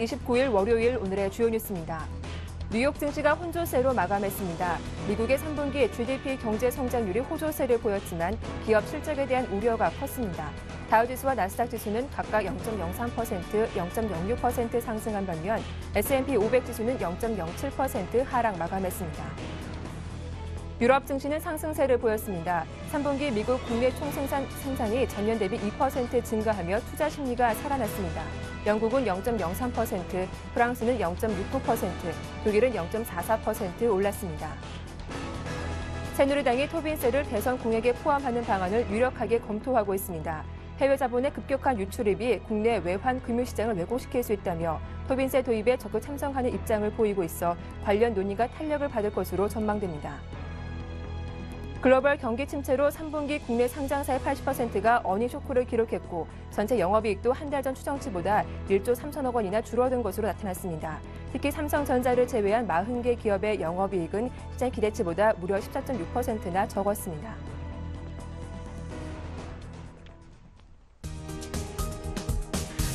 10월 29일 월요일 오늘의 주요 뉴스입니다. 뉴욕 증시가 혼조세로 마감했습니다. 미국의 3분기 GDP 경제 성장률이 호조세를 보였지만 기업 실적에 대한 우려가 컸습니다. 다우지수와 나스닥 지수는 각각 0.03%, 0.06% 상승한 반면 S&P 500 지수는 0.07% 하락 마감했습니다. 유럽 증시는 상승세를 보였습니다. 3분기 미국 국내 총생산 생산이 전년 대비 2% 증가하며 투자 심리가 살아났습니다. 영국은 0.03%, 프랑스는 0.69%, 독일은 0.44% 올랐습니다. 새누리당이 토빈세를 대선 공약에 포함하는 방안을 유력하게 검토하고 있습니다. 해외 자본의 급격한 유출입이 국내 외환 금융시장을 왜곡시킬 수 있다며 토빈세 도입에 적극 참석하는 입장을 보이고 있어 관련 논의가 탄력을 받을 것으로 전망됩니다. 글로벌 경기 침체로 3분기 국내 상장사의 80%가 어닝 쇼크를 기록했고 전체 영업이익도 한 달 전 추정치보다 1조 3천억 원이나 줄어든 것으로 나타났습니다. 특히 삼성전자를 제외한 40개 기업의 영업이익은 시장 기대치보다 무려 14.6%나 적었습니다.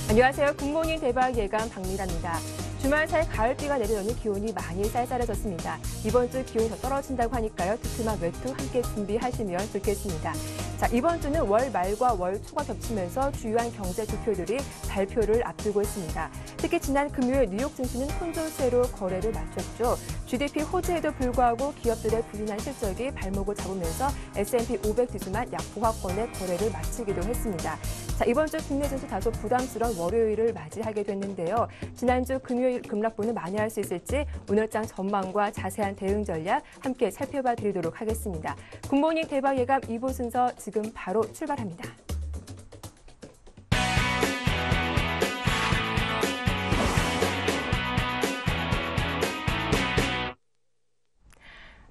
안녕하세요. 굿모닝 대박 예감 박미라입니다. 주말 사이 가을비가 내려오니 기온이 많이 쌀쌀해졌습니다. 이번 주 기온이 더 떨어진다고 하니까요. 두툼한 외투 함께 준비하시면 좋겠습니다. 자, 이번 주는 월 말과 월 초가 겹치면서 주요한 경제 지표들이 발표를 앞두고 있습니다. 특히 지난 금요일 뉴욕 증시는 혼조세로 거래를 마쳤죠. GDP 호재에도 불구하고 기업들의 부진한 실적이 발목을 잡으면서 S&P 500 지수만 약 보합권의 거래를 마치기도 했습니다. 자, 이번 주 국내 증시 다소 부담스러운 월요일을 맞이하게 됐는데요. 지난주 금요일 급락분을 만회할 수 있을지 오늘장 전망과 자세한 대응 전략 함께 살펴봐 드리도록 하겠습니다. 굿모닝 대박 예감 2부 순서 지금 바로 출발합니다.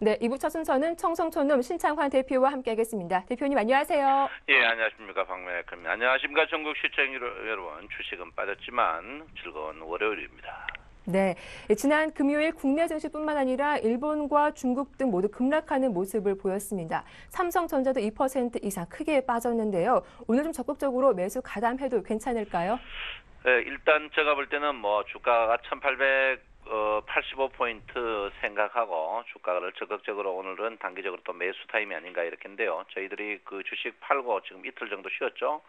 네, 이부 첫 순서는 청성촌놈 신창환 대표와 함께하겠습니다. 대표님 안녕하세요. 예, 안녕하십니까 박명혜입니다. 안녕하십니까 전국 시청 여러분. 주식은 빠졌지만 즐거운 월요일입니다. 네, 지난 금요일 국내 증시뿐만 아니라 일본과 중국 등 모두 급락하는 모습을 보였습니다. 삼성전자도 2% 이상 크게 빠졌는데요. 오늘 좀 적극적으로 매수 가담해도 괜찮을까요? 네, 일단 제가 볼 때는 뭐 주가가 1,800 어, 85포인트 생각하고 주가를 적극적으로 오늘은 단기적으로 또 매수 타임이 아닌가 이렇게인데요. 저희들이 그 주식 팔고 지금 이틀 정도 쉬었죠.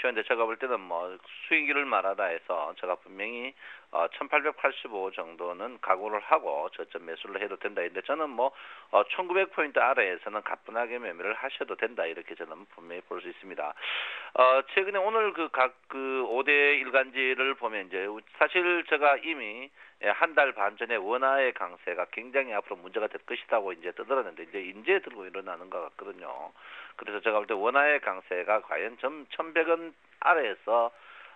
쉬었는데 제가 볼 때는 뭐 수익률을 말하다 해서 제가 분명히 어, 1885 정도는 각오를 하고 저점 매수를 해도 된다. 근데 저는 뭐 어, 1900포인트 아래에서는 가뿐하게 매매를 하셔도 된다. 이렇게 저는 분명히 볼 수 있습니다. 어, 최근에 오늘 그 각그 그 5대 일간지를 보면 이제 사실 제가 이미 예, 한달 반 전에 원화의 강세가 굉장히 앞으로 문제가 될 것이라고 이제 떠들었는데 이제 인제 들고 일어나는 것 같거든요. 그래서 제가 볼 때 원화의 강세가 과연 점 1100원 아래에서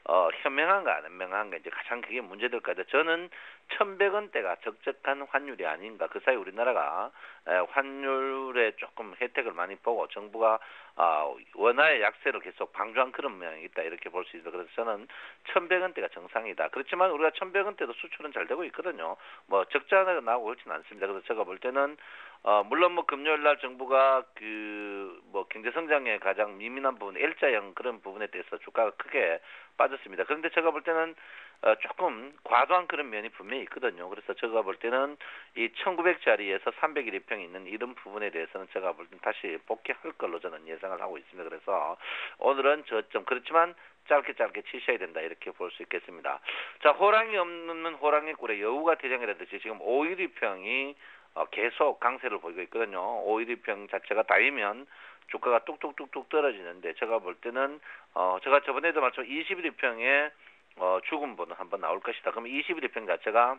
어, 현명한가 안 현명한가 이제 가장 크게 문제될 것 같아요. 저는 1,100원대가 적적한 환율이 아닌가. 그 사이 우리나라가 환율에 조금 혜택을 많이 보고 정부가 아, 원화의 약세를 계속 방조한 그런 모양이 있다 이렇게 볼 수 있어요. 그래서 저는 1,100원대가 정상이다. 그렇지만 우리가 1,100원대도 수출은 잘 되고 있거든요. 뭐 적자가 나오고 그렇지는 않습니다. 그래서 제가 볼 때는 어, 물론 뭐 금요일 날 정부가 그 뭐 경제 성장에 가장 미민한 부분 L자형 그런 부분에 대해서 주가가 크게 빠졌습니다. 그런데 제가 볼 때는 어, 조금 과도한 그런 면이 분명히 있거든요. 그래서 제가 볼 때는 이 1900짜리에서 300일 입평이 있는 이런 부분에 대해서는 제가 볼 때는 다시 복귀할 걸로 저는 예상을 하고 있습니다. 그래서 오늘은 저점 그렇지만 짧게 짧게 치셔야 된다 이렇게 볼 수 있겠습니다. 자 호랑이 없는 호랑이 꿀에 여우가 대장이라듯이 지금 5일 입평이 어, 계속 강세를 보이고 있거든요. 5일 입평 자체가 다이면 주가가 뚝뚝뚝뚝 떨어지는데 제가 볼 때는 어 제가 저번에도 말씀 20일 입평에 어, 분은 한번 나올 것이다. 그러면 21일 평 자체가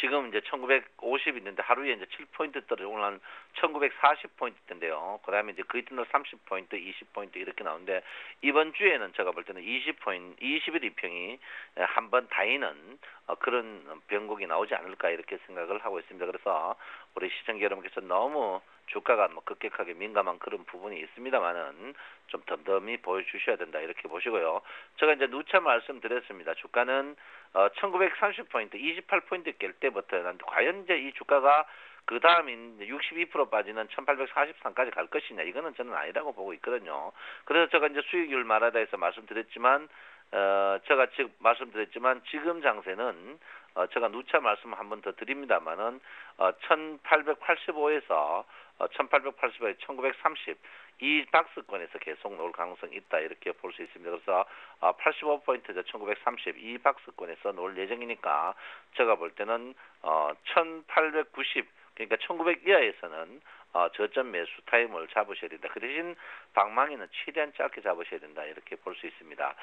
지금 이제 1950 있는데 하루에 이제 7포인트 떨어져 한 1940포인트인데요. 그 다음에 이제 그 이튿날 30포인트, 20포인트 이렇게 나오는데 이번 주에는 제가 볼 때는 20포인트, 21 이평이 한 번 다이는 어, 그런 변곡이 나오지 않을까 이렇게 생각을 하고 있습니다. 그래서 우리 시청자 여러분께서 너무 주가가 뭐 급격하게 민감한 그런 부분이 있습니다만은 좀 덤덤히 보여주셔야 된다 이렇게 보시고요. 제가 이제 누차 말씀드렸습니다. 주가는 어 1930포인트, 28포인트 깰 때부터 는 과연 이제 이 주가가 그 다음인 62% 빠지는 1843까지 갈 것이냐 이거는 저는 아니라고 보고 있거든요. 그래서 제가 이제 수익률 말하다 해서 말씀드렸지만 어, 제가 지금 말씀드렸지만 지금 장세는 어, 제가 누차 말씀 한 번 더 드립니다만은 어, 1885에서 어, 1885에 1930 이 박스권에서 계속 놓을 가능성이 있다 이렇게 볼 수 있습니다. 그래서 어, 85포인트죠. 1930이 박스권에서 놓을 예정이니까 제가 볼 때는 어, 1890 그러니까 1900 이하에서는 어, 저점 매수 타임을 잡으셔야 된다. 그 대신 방망이는 최대한 짧게 잡으셔야 된다. 이렇게 볼 수 있습니다.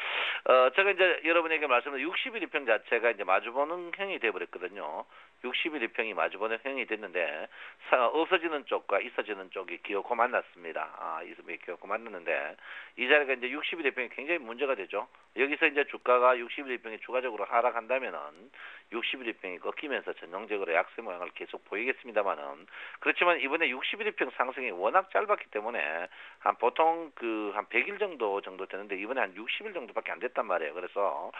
어, 제가 이제 여러분에게 말씀드린 60일 이평 자체가 이제 마주보는 형이 돼버렸거든요. 60일 이평이 마주보는 형이 됐는데 사- 없어지는 쪽과 있어지는 쪽이 기어코 만났습니다. 아, 이সম이 기어코 만났는데 이 자리가 이제 60일 이평이 굉장히 문제가 되죠. 여기서 이제 주가가 60일 이평이 추가적으로 하락한다면은 60일 이평이 꺾이면서 전형적으로 약세 모양을 계속 보이겠습니다만은 그렇지만 이번에 60일 이평 상승이 워낙 짧았기 때문에 한 보통 그 한 100일 정도 정도 되는데 이번에 한 60일 정도밖에 안 됐단 말이에요. 그래서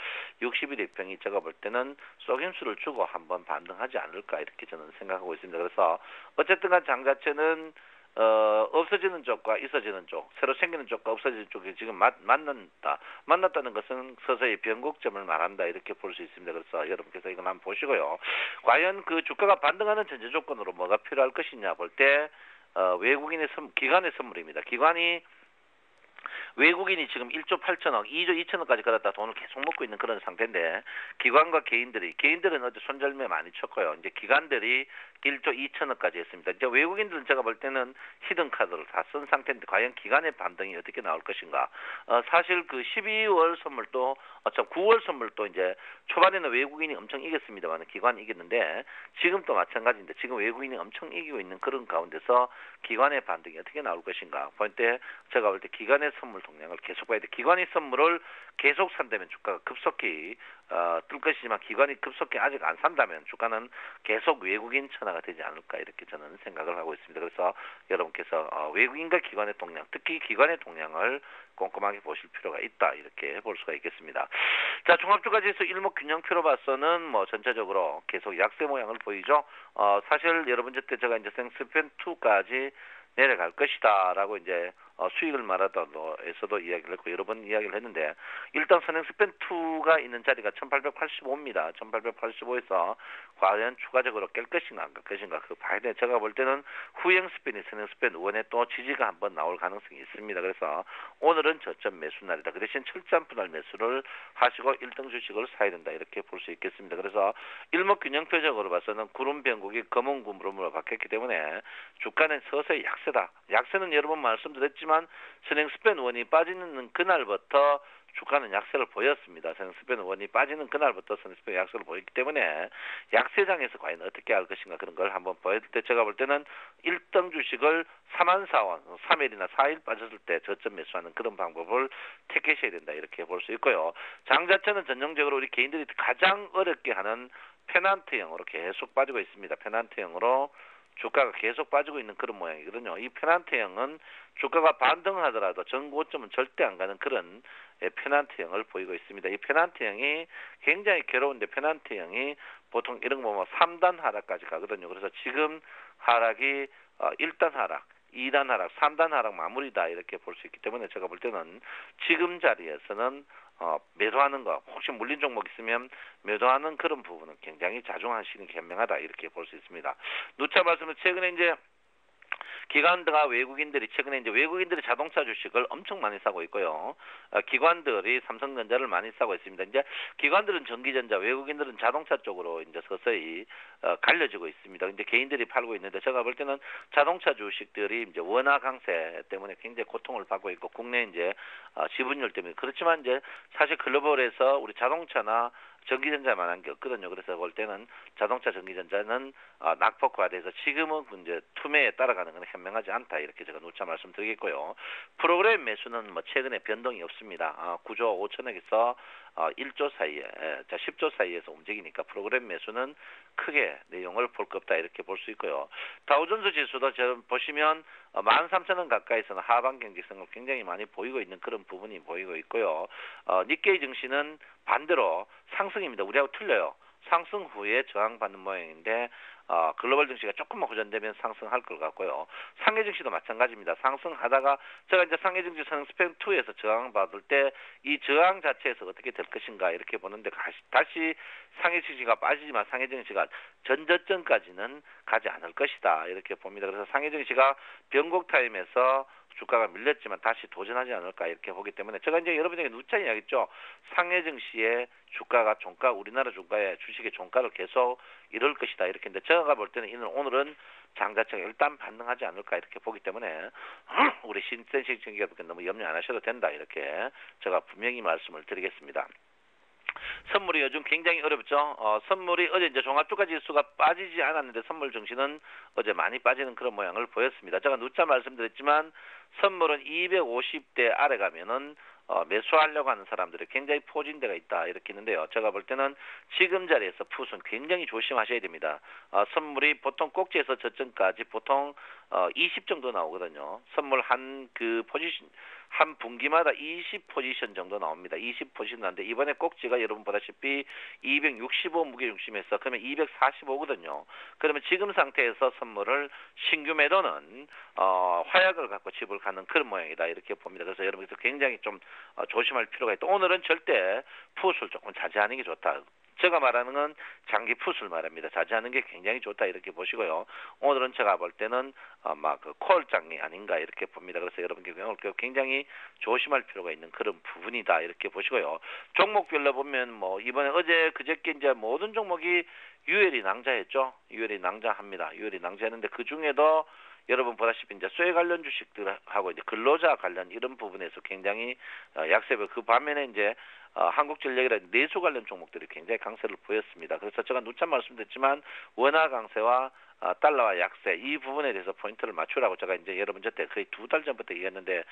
60일 이평이 제가 볼 때는 속임수를 주고 한번 반등하지 않을까 이렇게 저는 생각하고 있습니다. 그래서 어쨌든 간 장 자체는 어, 없어지는 쪽과 있어지는 쪽, 새로 생기는 쪽과 없어지는 쪽이 지금 맞, 맞는다. 만났다는 것은 서서히 변곡점을 말한다. 이렇게 볼 수 있습니다. 그래서 여러분께서 이건 한번 보시고요. 과연 그 주가가 반등하는 전제 조건으로 뭐가 필요할 것이냐 볼 때, 어, 외국인의 선, 기관의 선물입니다. 기관이 외국인이 지금 1조 8천억, 2조 2천억까지 끌었다 돈을 계속 먹고 있는 그런 상태인데 기관과 개인들이 개인들은 어제 손절매 많이 쳤고요. 이제 기관들이 1조 2천억까지 했습니다. 이제 외국인들은 제가 볼 때는 히든 카드를 다 쓴 상태인데 과연 기관의 반등이 어떻게 나올 것인가? 어, 사실 그 12월 선물도 어참 9월 선물도 이제 초반에는 외국인이 엄청 이겼습니다만 기관이 이겼는데 지금 또 마찬가지인데 지금 외국인이 엄청 이기고 있는 그런 가운데서 기관의 반등이 어떻게 나올 것인가? 볼때 제가 볼 때 기관의 선물 동향을 계속 봐야 돼. 기관의 선물을 계속 산다면 주가가 급속히 어, 뜰 것이지만 기관이 급속히 아직 안 산다면 주가는 계속 외국인 천하가 되지 않을까 이렇게 저는 생각을 하고 있습니다. 그래서 여러분께서 어, 외국인과 기관의 동향, 특히 기관의 동향을 꼼꼼하게 보실 필요가 있다 이렇게 볼 수가 있겠습니다. 자 종합주가지수 일목균형표로 봐서는 뭐 전체적으로 계속 약세 모양을 보이죠. 어, 사실 여러분 때 제가 이제 생스펜 2까지 내려갈 것이다라고 이제 어, 수익을 말하다에서도 이야기를 했고 여러 번 이야기를 했는데 일단 선행 스펜 2가 있는 자리가 1885입니다. 1885에서 과연 추가적으로 깰 것인가 안 깰 것인가 그 봐야 돼. 제가 볼 때는 후행 span이 선행 span 1에 또 지지가 한번 나올 가능성이 있습니다. 그래서 오늘은 저점 매수 날이다. 그 대신 철저한 분할 매수를 하시고 1등 주식을 사야 된다. 이렇게 볼 수 있겠습니다. 그래서 일목균형표적으로 봐서는 구름 변곡이 검은 구름으로 바뀌었기 때문에 주가는 서서히 약세다. 약세는 여러 번 말씀드렸지 만 선행 span one이 빠지는 그날부터 주가는 약세를 보였습니다. 선행 span one이 빠지는 그날부터 선행 span 약세를 보였기 때문에 약세장에서 과연 어떻게 할 것인가 그런 걸 한번 보여줄 때 제가 볼 때는 1등 주식을 4만 4원, 3일이나 4일 빠졌을 때 저점 매수하는 그런 방법을 택하셔야 된다 이렇게 볼 수 있고요. 장 자체는 전형적으로 우리 개인들이 가장 어렵게 하는 페난트형으로 계속 빠지고 있습니다. 페난트형으로 주가가 계속 빠지고 있는 그런 모양이거든요. 이 페난트형은 주가가 반등하더라도 전고점은 절대 안 가는 그런 예, 페난트형을 보이고 있습니다. 이 페난트형이 굉장히 괴로운데 페난트형이 보통 이런 거 보면 3단 하락까지 가거든요. 그래서 지금 하락이 어, 1단 하락, 2단 하락, 3단 하락 마무리다 이렇게 볼 수 있기 때문에 제가 볼 때는 지금 자리에서는 어, 매도하는 거 혹시 물린 종목 있으면 매도하는 그런 부분은 굉장히 자중하시는 게 현명하다 이렇게 볼 수 있습니다. 누차 말씀은 최근에 이제 기관들과 외국인들이 최근에 이제 외국인들이 자동차 주식을 엄청 많이 사고 있고요. 어, 기관들이 삼성전자를 많이 사고 있습니다. 이제 기관들은 전기전자, 외국인들은 자동차 쪽으로 이제 서서히 어, 갈려지고 있습니다. 이제 개인들이 팔고 있는데 제가 볼 때는 자동차 주식들이 이제 원화 강세 때문에 굉장히 고통을 받고 있고 국내 이제 어, 지분율 때문에 그렇지만 이제 사실 글로벌에서 우리 자동차나 전기전자만한 게 없거든요. 그래서 볼 때는 자동차 전기전자는 어, 낙폭화돼서 지금은 이제 투매에 따라가는 건 현명하지 않다 이렇게 제가 누차 말씀드리겠고요. 프로그램 매수는 뭐 최근에 변동이 없습니다. 어, 9조 5천억에서 어, 1조 사이에, 에, 자 10조 사이에서 움직이니까 프로그램 매수는 크게 내용을 볼 것 없다 이렇게 볼 수 있고요. 다우존스 지수도 지금 보시면 어, 13,000원 가까이서는 하방 경직성을 굉장히 많이 보이고 있는 그런 부분이 보이고 있고요. 어, 니케이 증시는 반대로 상승입니다. 우리하고 틀려요. 상승 후에 저항받는 모양인데 어, 글로벌 증시가 조금만 호전되면 상승할 것 같고요. 상해 증시도 마찬가지입니다. 상승하다가 제가 이제 상해 증시 선스펜 2에서 저항 받을 때 이 저항 자체에서 어떻게 될 것인가 이렇게 보는데 다시, 다시 상해 증시가 빠지지만 상해 증시가 전저점까지는 가지 않을 것이다 이렇게 봅니다. 그래서 상해 증시가 변곡 타임에서 주가가 밀렸지만 다시 도전하지 않을까 이렇게 보기 때문에 제가 이제 여러분에게 누차 이야기했죠. 상해 증시의 주가가 종가 우리나라 주가의 주식의 종가를 계속 이룰 것이다 이렇게 했는데 제가 볼 때는 이는 오늘은 장자체가 일단 반등하지 않을까 이렇게 보기 때문에 우리 신센식 증기업계 너무 염려 안 하셔도 된다 이렇게 제가 분명히 말씀을 드리겠습니다. 선물이 요즘 굉장히 어렵죠. 어, 선물이 어제 이제 종합주가 지수가 빠지지 않았는데 선물 증시는 어제 많이 빠지는 그런 모양을 보였습니다. 제가 누차 말씀드렸지만 선물은 250대 아래 가면은 어, 매수하려고 하는 사람들이 굉장히 포진대가 있다 이렇게 있는데요. 제가 볼 때는 지금 자리에서 풋은 굉장히 조심하셔야 됩니다. 어, 선물이 보통 꼭지에서 저점까지 보통 어, 20 정도 나오거든요. 선물 한 그 포지션 한 분기마다 20 포지션 정도 나옵니다. 20 포지션 나는데 이번에 꼭지가 여러분 보다시피 265 무게 중심에서 그러면 245거든요. 그러면 지금 상태에서 선물을 신규 매도는 어, 화약을 갖고 집을 가는 그런 모양이다 이렇게 봅니다. 그래서 여러분께서 굉장히 좀 어, 조심할 필요가 있다. 오늘은 절대 풋을 조금 자제하는 게 좋다. 제가 말하는 건 장기 풋을 말합니다. 자제하는 게 굉장히 좋다 이렇게 보시고요. 오늘은 제가 볼 때는 아마 그 콜장이 아닌가 이렇게 봅니다. 그래서 여러분께 굉장히 조심할 필요가 있는 그런 부분이다 이렇게 보시고요. 종목별로 보면 뭐 이번에 어제 그저께 이제 모든 종목이 유엘이 낭자했죠. 유엘이 낭자합니다. 유엘이 낭자했는데 그 중에도 여러분 보다시피 이제 쇠 관련 주식들하고 이제 근로자 관련 이런 부분에서 굉장히 어, 약세고 그 반면에 이제 어, 한국전력이라 내수 관련 종목들이 굉장히 강세를 보였습니다. 그래서 제가 누차 말씀드렸지만 원화 강세와 어, 달러화 약세 이 부분에 대해서 포인트를 맞추라고 제가 이제 여러분 저때 거의 두 달 전부터 얘기했는데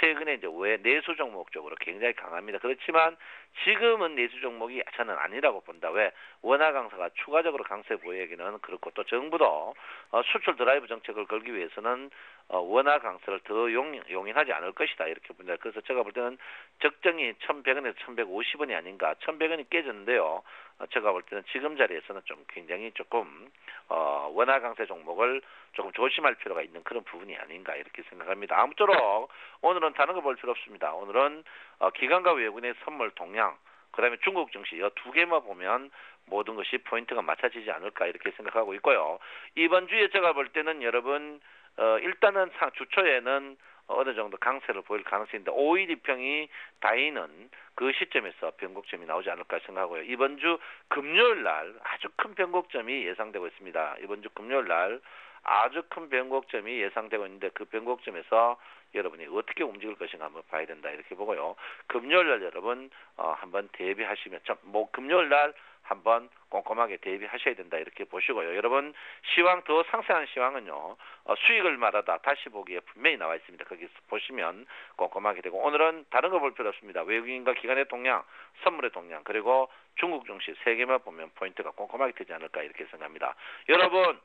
최근에 이제 왜 내수 종목 쪽으로 굉장히 강합니다. 그렇지만 지금은 내수 종목이 저는 아니라고 본다. 왜 원화 강세가 추가적으로 강세 보이기는 그렇고 또 정부도 어, 수출 드라이브 정책을 걸기 위해서는 어, 원화 강세를 더 용, 용인하지 않을 것이다 이렇게 봅니다. 그래서 제가 볼 때는 적정이 1,100원에서 1,150원이 아닌가. 1,100원이 깨졌는데요. 어, 제가 볼 때는 지금 자리에서는 좀 굉장히 조금 어, 원화 강세 종목을 조금 조심할 필요가 있는 그런 부분이 아닌가 이렇게 생각합니다. 아무쪼록 오늘은 다른 거 볼 필요 없습니다. 오늘은 어, 기관과 외국인의 선물 동향, 그다음에 중국 증시 이 두 개만 보면 모든 것이 포인트가 맞춰지지 않을까 이렇게 생각하고 있고요. 이번 주에 제가 볼 때는 여러분 어, 일단은 상, 주초에는 어느 정도 강세를 보일 가능성인데 5일 이평이 다이는 그 시점에서 변곡점이 나오지 않을까 생각하고요. 이번 주 금요일 날 아주 큰 변곡점이 예상되고 있습니다. 이번 주 금요일 날 아주 큰 변곡점이 예상되고 있는데 그 변곡점에서 여러분이 어떻게 움직일 것인가 한번 봐야 된다 이렇게 보고요. 금요일 날 여러분 어, 한번 대비하시면 참, 뭐 금요일 날 한번 꼼꼼하게 대비하셔야 된다 이렇게 보시고요. 여러분 시황 더 상세한 시황은요 어, 수익을 말하다 다시 보기에 분명히 나와 있습니다. 거기서 보시면 꼼꼼하게 되고 오늘은 다른 거 볼 필요 없습니다. 외국인과 기관의 동향, 선물의 동향 그리고 중국 증시 세 개만 보면 포인트가 꼼꼼하게 되지 않을까 이렇게 생각합니다. 여러분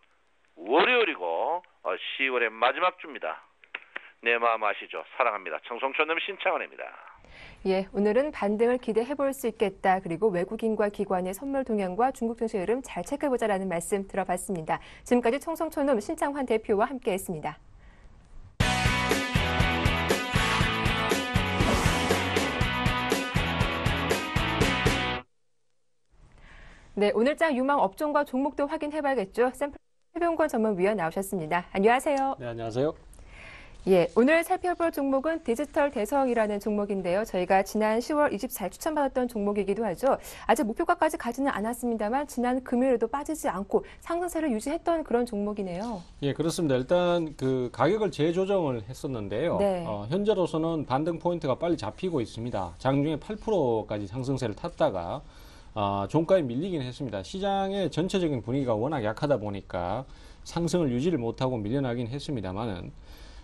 월요일이고 어, 10월의 마지막 주입니다. 내 마음 아시죠? 사랑합니다. 청송촌놈 신창원입니다. 예, 오늘은 반등을 기대해 볼 수 있겠다. 그리고 외국인과 기관의 선물 동향과 중국 증시 흐름 잘 체크해 보자라는 말씀 들어봤습니다. 지금까지 청송촌놈 신창환 대표와 함께했습니다. 네, 오늘장 유망 업종과 종목도 확인해 봐야겠죠. 샘플 해병권 전문위원 나오셨습니다. 안녕하세요. 네, 안녕하세요. 예, 오늘 살펴볼 종목은 디지털 대성이라는 종목인데요. 저희가 지난 10월 24일 추천받았던 종목이기도 하죠. 아직 목표가까지 가지는 않았습니다만 지난 금요일에도 빠지지 않고 상승세를 유지했던 그런 종목이네요. 예, 그렇습니다. 일단 그 가격을 재조정을 했었는데요. 네. 어, 현재로서는 반등 포인트가 빨리 잡히고 있습니다. 장중에 8%까지 상승세를 탔다가 어, 종가에 밀리긴 했습니다. 시장의 전체적인 분위기가 워낙 약하다 보니까 상승을 유지를 못하고 밀려나긴 했습니다만은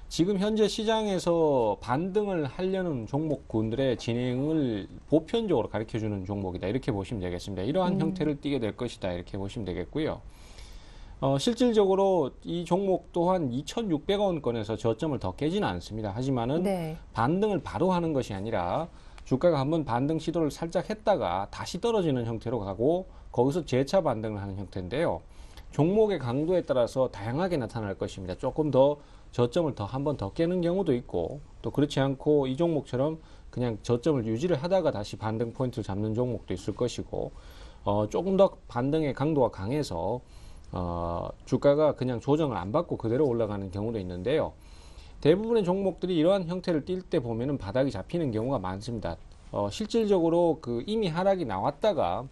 지금 현재 시장에서 반등을 하려는 종목군들의 진행을 보편적으로 가르쳐주는 종목이다. 이렇게 보시면 되겠습니다. 이러한 음. 형태를 띠게 될 것이다. 이렇게 보시면 되겠고요. 어, 실질적으로 이 종목 또한 2,600원권에서 저점을 더 깨지는 않습니다. 하지만은 네. 반등을 바로 하는 것이 아니라 주가가 한번 반등 시도를 살짝 했다가 다시 떨어지는 형태로 가고 거기서 재차 반등을 하는 형태인데요. 종목의 강도에 따라서 다양하게 나타날 것입니다. 조금 더 저점을 더 한 번 더 깨는 경우도 있고 또 그렇지 않고 이 종목처럼 그냥 저점을 유지를 하다가 다시 반등 포인트를 잡는 종목도 있을 것이고 어, 조금 더 반등의 강도가 강해서 어, 주가가 그냥 조정을 안 받고 그대로 올라가는 경우도 있는데요. 대부분의 종목들이 이러한 형태를 띌 때 보면은 바닥이 잡히는 경우가 많습니다. 어, 실질적으로 그 이미 하락이 나왔다가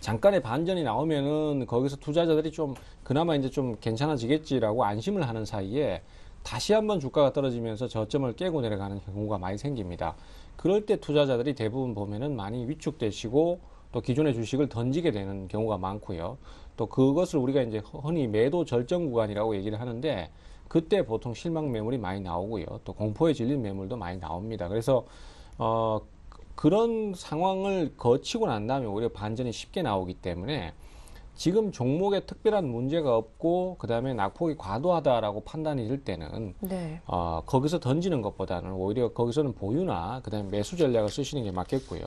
잠깐의 반전이 나오면은 거기서 투자자들이 좀 그나마 이제 좀 괜찮아지겠지라고 안심을 하는 사이에 다시 한번 주가가 떨어지면서 저점을 깨고 내려가는 경우가 많이 생깁니다. 그럴 때 투자자들이 대부분 보면은 많이 위축되시고 또 기존의 주식을 던지게 되는 경우가 많고요. 또 그것을 우리가 이제 흔히 매도 절정 구간이라고 얘기를 하는데 그때 보통 실망 매물이 많이 나오고요. 또 공포에 질린 매물도 많이 나옵니다. 그래서 어 그런 상황을 거치고 난 다음에 오히려 반전이 쉽게 나오기 때문에 지금 종목에 특별한 문제가 없고 그다음에 낙폭이 과도하다라고 판단이 들 때는 네. 어, 거기서 던지는 것보다는 오히려 거기서는 보유나 그다음에 매수 전략을 쓰시는 게 맞겠고요.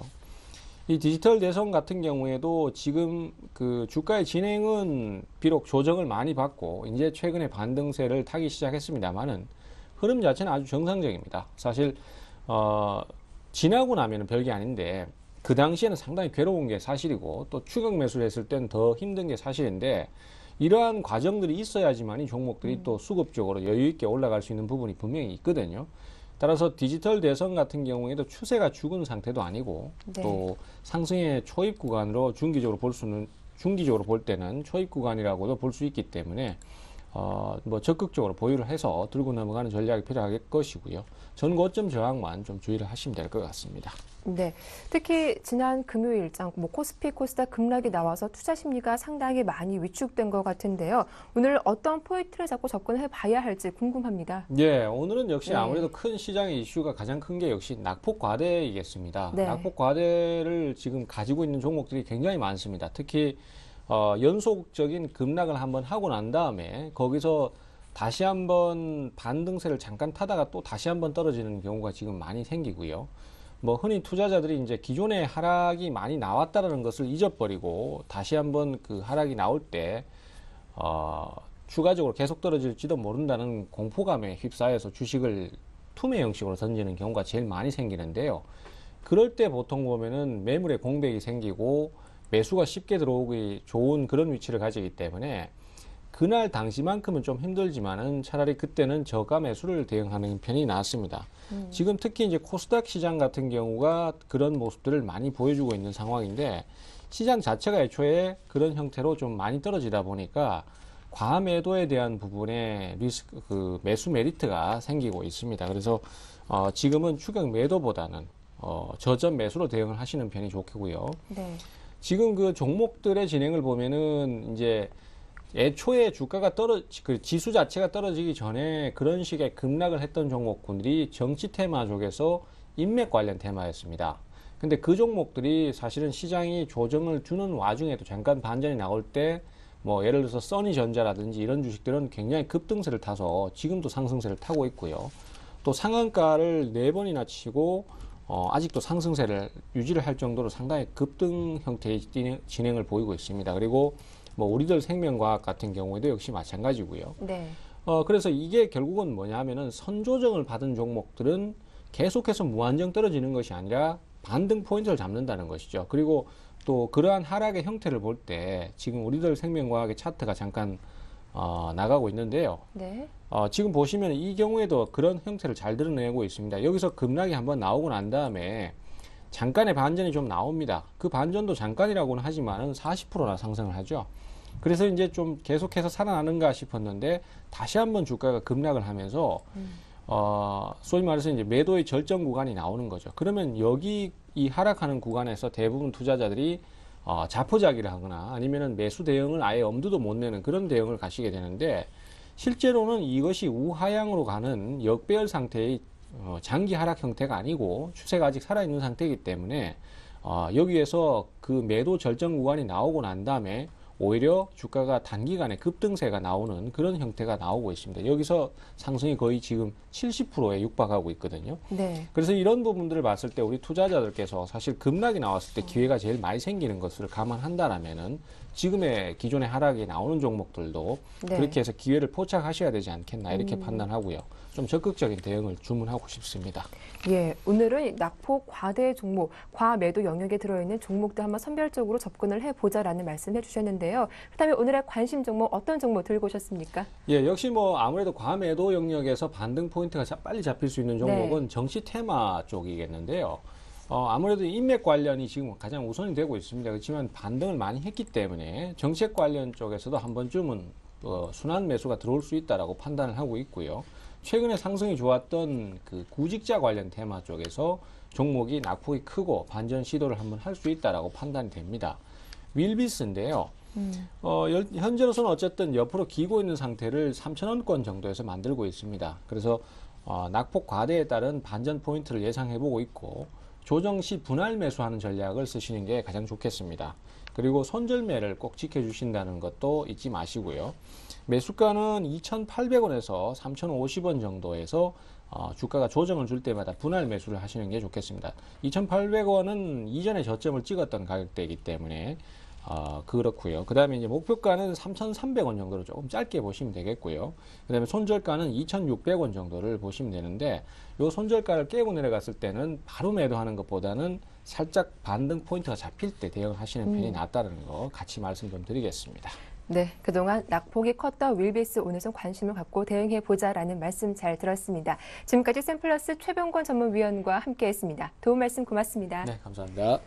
이 디지털 대선 같은 경우에도 지금 그 주가의 진행은 비록 조정을 많이 받고 이제 최근에 반등세를 타기 시작했습니다만은 흐름 자체는 아주 정상적입니다. 사실 어, 지나고 나면은 별게 아닌데 그 당시에는 상당히 괴로운 게 사실이고 또 추격 매수를 했을 땐 더 힘든 게 사실인데 이러한 과정들이 있어야지만 이 종목들이 또 수급적으로 여유 있게 올라갈 수 있는 부분이 분명히 있거든요. 따라서 디지털 대선 같은 경우에도 추세가 죽은 상태도 아니고 네. 또 상승의 초입 구간으로 중기적으로 볼 수는 중기적으로 볼 때는 초입 구간이라고도 볼 수 있기 때문에 어, 뭐 적극적으로 보유를 해서 들고 넘어가는 전략이 필요할 것이고요. 전고점 저항만 좀 주의를 하시면 될 것 같습니다. 네. 특히 지난 금요일 일장 뭐 코스피 코스닥 급락이 나와서 투자 심리가 상당히 많이 위축된 것 같은데요. 오늘 어떤 포인트를 잡고 접근해 봐야 할지 궁금합니다. 예, 오늘은 역시 네. 아무래도 큰 시장의 이슈가 가장 큰 게 역시 낙폭 과대이겠습니다. 네. 낙폭 과대를 지금 가지고 있는 종목들이 굉장히 많습니다. 특히 어, 연속적인 급락을 한번 하고 난 다음에 거기서 다시 한번 반등세를 잠깐 타다가 또 다시 한번 떨어지는 경우가 지금 많이 생기고요. 뭐 흔히 투자자들이 이제 기존의 하락이 많이 나왔다라는 것을 잊어버리고 다시 한번 그 하락이 나올 때 어, 추가적으로 계속 떨어질지도 모른다는 공포감에 휩싸여서 주식을 투매 형식으로 던지는 경우가 제일 많이 생기는데요. 그럴 때 보통 보면은 매물에 공백이 생기고 매수가 쉽게 들어오기 좋은 그런 위치를 가지기 때문에 그날 당시만큼은 좀 힘들지만은 차라리 그때는 저가 매수를 대응하는 편이 낫습니다. 지금 특히 이제 코스닥 시장 같은 경우가 그런 모습들을 많이 보여주고 있는 상황인데 시장 자체가 애초에 그런 형태로 좀 많이 떨어지다 보니까 과매도에 대한 부분에 리스크 그 매수 메리트가 생기고 있습니다. 그래서 어, 지금은 추격 매도보다는 어, 저점 매수로 대응을 하시는 편이 좋겠고요. 네. 지금 그 종목들의 진행을 보면은 이제 애초에 주가가 떨어 그 지수 자체가 떨어지기 전에 그런 식의 급락을 했던 종목군들이 정치 테마 쪽에서 인맥 관련 테마였습니다. 근데 그 종목들이 사실은 시장이 조정을 주는 와중에도 잠깐 반전이 나올 때 뭐 예를 들어서 써니전자라든지 이런 주식들은 굉장히 급등세를 타서 지금도 상승세를 타고 있고요. 또 상한가를 네 번이나 치고 어, 아직도 상승세를 유지를 할 정도로 상당히 급등 형태의 진행- 진행을 보이고 있습니다. 그리고 뭐 우리들 생명과학 같은 경우에도 역시 마찬가지고요. 네. 어, 그래서 이게 결국은 뭐냐 하면은 선조정을 받은 종목들은 계속해서 무한정 떨어지는 것이 아니라 반등 포인트를 잡는다는 것이죠. 그리고 또 그러한 하락의 형태를 볼 때 지금 우리들 생명과학의 차트가 잠깐 어, 나가고 있는데요. 네. 어, 지금 보시면 이 경우에도 그런 형태를 잘 드러내고 있습니다. 여기서 급락이 한번 나오고 난 다음에 잠깐의 반전이 좀 나옵니다. 그 반전도 잠깐이라고는 하지만은 40%나 상승을 하죠. 그래서 이제 좀 계속해서 살아나는가 싶었는데 다시 한번 주가가 급락을 하면서 어, 소위 말해서 이제 매도의 절정 구간이 나오는 거죠. 그러면 여기 이 하락하는 구간에서 대부분 투자자들이 어, 자포자기를 하거나 아니면은 매수 대응을 아예 엄두도 못 내는 그런 대응을 가시게 되는데 실제로는 이것이 우하향으로 가는 역배열 상태의 어, 장기 하락 형태가 아니고 추세가 아직 살아있는 상태이기 때문에 어, 여기에서 그 매도 절정 구간이 나오고 난 다음에 오히려 주가가 단기간에 급등세가 나오는 그런 형태가 나오고 있습니다. 여기서 상승이 거의 지금 70%에 육박하고 있거든요. 네. 그래서 이런 부분들을 봤을 때 우리 투자자들께서 사실 급락이 나왔을 때 기회가 제일 많이 생기는 것을 감안한다라면은 지금의 기존의 하락이 나오는 종목들도 네. 그렇게 해서 기회를 포착하셔야 되지 않겠나 이렇게 음. 판단하고요. 좀 적극적인 대응을 주문하고 싶습니다. 예, 오늘은 낙폭 과대 종목, 과매도 영역에 들어있는 종목도 한번 선별적으로 접근을 해보자라는 말씀 해 주셨는데요. 그렇다면 오늘의 관심 종목 어떤 종목 들고 오셨습니까? 예, 역시 뭐 아무래도 과매도 영역에서 반등 포인트가 자- 빨리 잡힐 수 있는 종목은 정시 테마 쪽이겠는데요. 어, 아무래도 인맥 관련이 지금 가장 우선이 되고 있습니다. 그렇지만 반등을 많이 했기 때문에 정책 관련 쪽에서도 한 번쯤은 어, 순환 매수가 들어올 수 있다라고 판단을 하고 있고요. 최근에 상승이 좋았던 그 구직자 관련 테마 쪽에서 종목이 낙폭이 크고 반전 시도를 한번 할 수 있다라고 판단이 됩니다. 윌비스인데요. 음. 어, 열- 현재로서는 어쨌든 옆으로 기고 있는 상태를 3천원권 정도에서 만들고 있습니다. 그래서 어, 낙폭 과대에 따른 반전 포인트를 예상해보고 있고 조정 시 분할 매수하는 전략을 쓰시는 게 가장 좋겠습니다. 그리고 손절매를 꼭 지켜주신다는 것도 잊지 마시고요. 매수가는 2,800원에서 3,050원 정도에서 어, 주가가 조정을 줄 때마다 분할 매수를 하시는 게 좋겠습니다. 2,800원은 이전에 저점을 찍었던 가격대이기 때문에 어, 그렇고요. 그 다음에 이제 목표가는 3,300원 정도로 조금 짧게 보시면 되겠고요. 그 다음에 손절가는 2,600원 정도를 보시면 되는데 요 손절가를 깨고 내려갔을 때는 바로 매도하는 것보다는 살짝 반등 포인트가 잡힐 때 대응하시는 편이 음. 낫다는 거 같이 말씀 좀 드리겠습니다. 네, 그동안 낙폭이 컸던 윌비스 오늘 좀 관심을 갖고 대응해 보자라는 말씀 잘 들었습니다. 지금까지 샘플러스 최병권 전문위원과 함께했습니다. 도움 말씀 고맙습니다. 네, 감사합니다.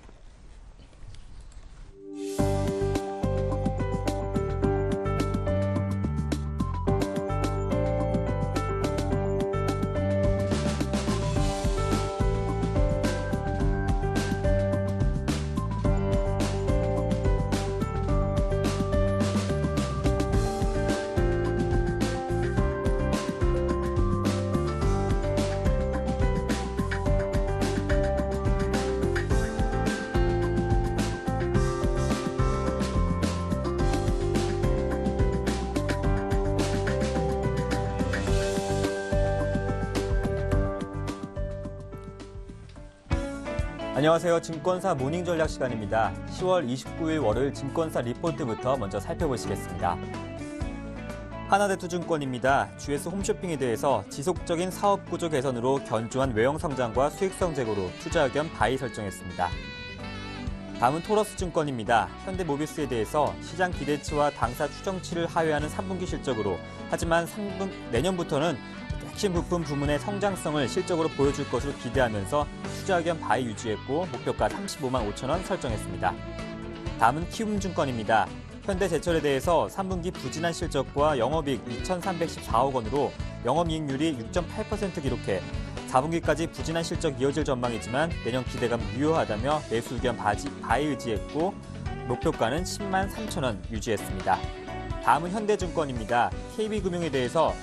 안녕하세요. 증권사 모닝 전략 시간입니다. 10월 29일 월요일 증권사 리포트부터 먼저 살펴보시겠습니다. 하나대투증권입니다. GS 홈쇼핑에 대해서 지속적인 사업 구조 개선으로 견조한 외형 성장과 수익성 제고로 투자 의견 buy 설정했습니다. 다음은 토러스 증권입니다. 현대모비스에 대해서 시장 기대치와 당사 추정치를 하회하는 3분기 실적으로 하지만 3분, 내년부터는 핵심 부품 부문의 성장성을 실적으로 보여줄 것으로 기대하면서 투자 의견 buy 유지했고 목표가 35만 5천 원 설정했습니다. 다음은 키움증권입니다. 현대제철에 대해서 3분기 부진한 실적과 영업이익 2,314억 원으로 영업이익률이 6.8% 기록해 4분기까지 부진한 실적 이어질 전망이지만 내년 기대감 유효하다며 매수 의견 바지, buy 유지했고 목표가는 10만 3천 원 유지했습니다. 다음은 현대증권입니다. KB금융에 대해서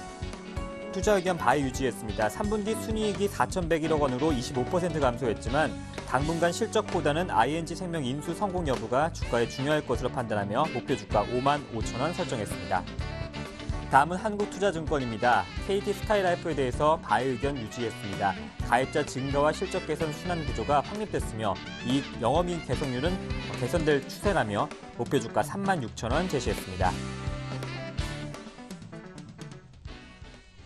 투자 의견 buy 유지했습니다. 3분기 순이익이 4,101억 원으로 25% 감소했지만 당분간 실적보다는 ING 생명 인수 성공 여부가 주가에 중요할 것으로 판단하며 목표 주가 5만 5천 원 설정했습니다. 다음은 한국투자증권입니다. KT 스카이라이프에 대해서 buy 의견 유지했습니다. 가입자 증가와 실적 개선 순환 구조가 확립됐으며 이익 영업이익 개선율은 개선될 추세라며 목표 주가 3만 6천 원 제시했습니다.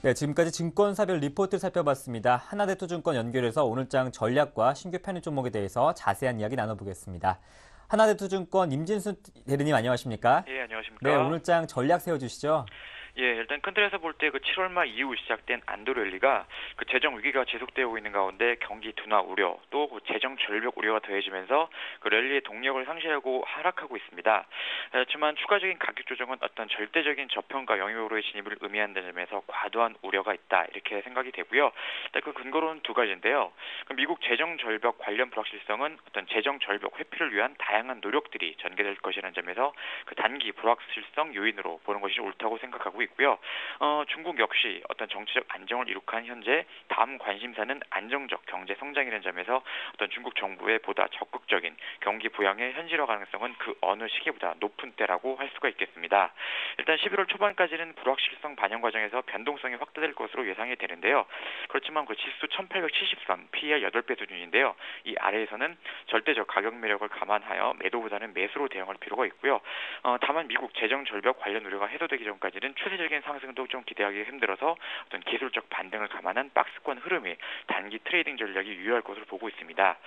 네, 지금까지 증권사별 리포트를 살펴봤습니다. 하나대투증권 연결해서 오늘장 전략과 신규 편입 종목에 대해서 자세한 이야기 나눠보겠습니다. 하나대투증권 임진수 대리님 안녕하십니까? 예, 안녕하십니까. 네, 오늘장 전략 세워주시죠. 예, 일단 큰 틀에서 볼 때 그 7월 말 이후 시작된 안도랠리가 그 재정 위기가 지속되고 있는 가운데 경기 둔화 우려 또 그 재정 절벽 우려가 더해지면서 그 랠리의 동력을 상실하고 하락하고 있습니다. 하지만 추가적인 가격 조정은 어떤 절대적인 저평가 영역으로의 진입을 의미한다는 점에서 과도한 우려가 있다 이렇게 생각이 되고요. 일단 그 근거로는 두 가지인데요. 그 미국 재정 절벽 관련 불확실성은 어떤 재정 절벽 회피를 위한 다양한 노력들이 전개될 것이라는 점에서 그 단기 불확실성 요인으로 보는 것이 옳다고 생각하고요. 있고요. 어, 중국 역시 어떤 정치적 안정을 이룩한 현재 다음 관심사는 안정적 경제 성장이라는 점에서 어떤 중국 정부의 보다 적극적인 경기 부양의 현실화 가능성은 그 어느 시기보다 높은 때라고 할 수가 있겠습니다. 일단 11월 초반까지는 불확실성 반영 과정에서 변동성이 확대될 것으로 예상이 되는데요. 그렇지만 그 지수 1870선 PER 8배 수준인데요. 이 아래에서는 절대적 가격 매력을 감안하여 매도보다는 매수로 대응할 필요가 있고요. 어, 다만 미국 재정 절벽 관련 우려가 해소되기 전까지는 추세 적인 상승도 좀 기대하기 힘들어서 어떤 기술적 반등을 감안한 박스권 흐름이 단기 trading 전략이 유효할 것으로 보고 있습니다.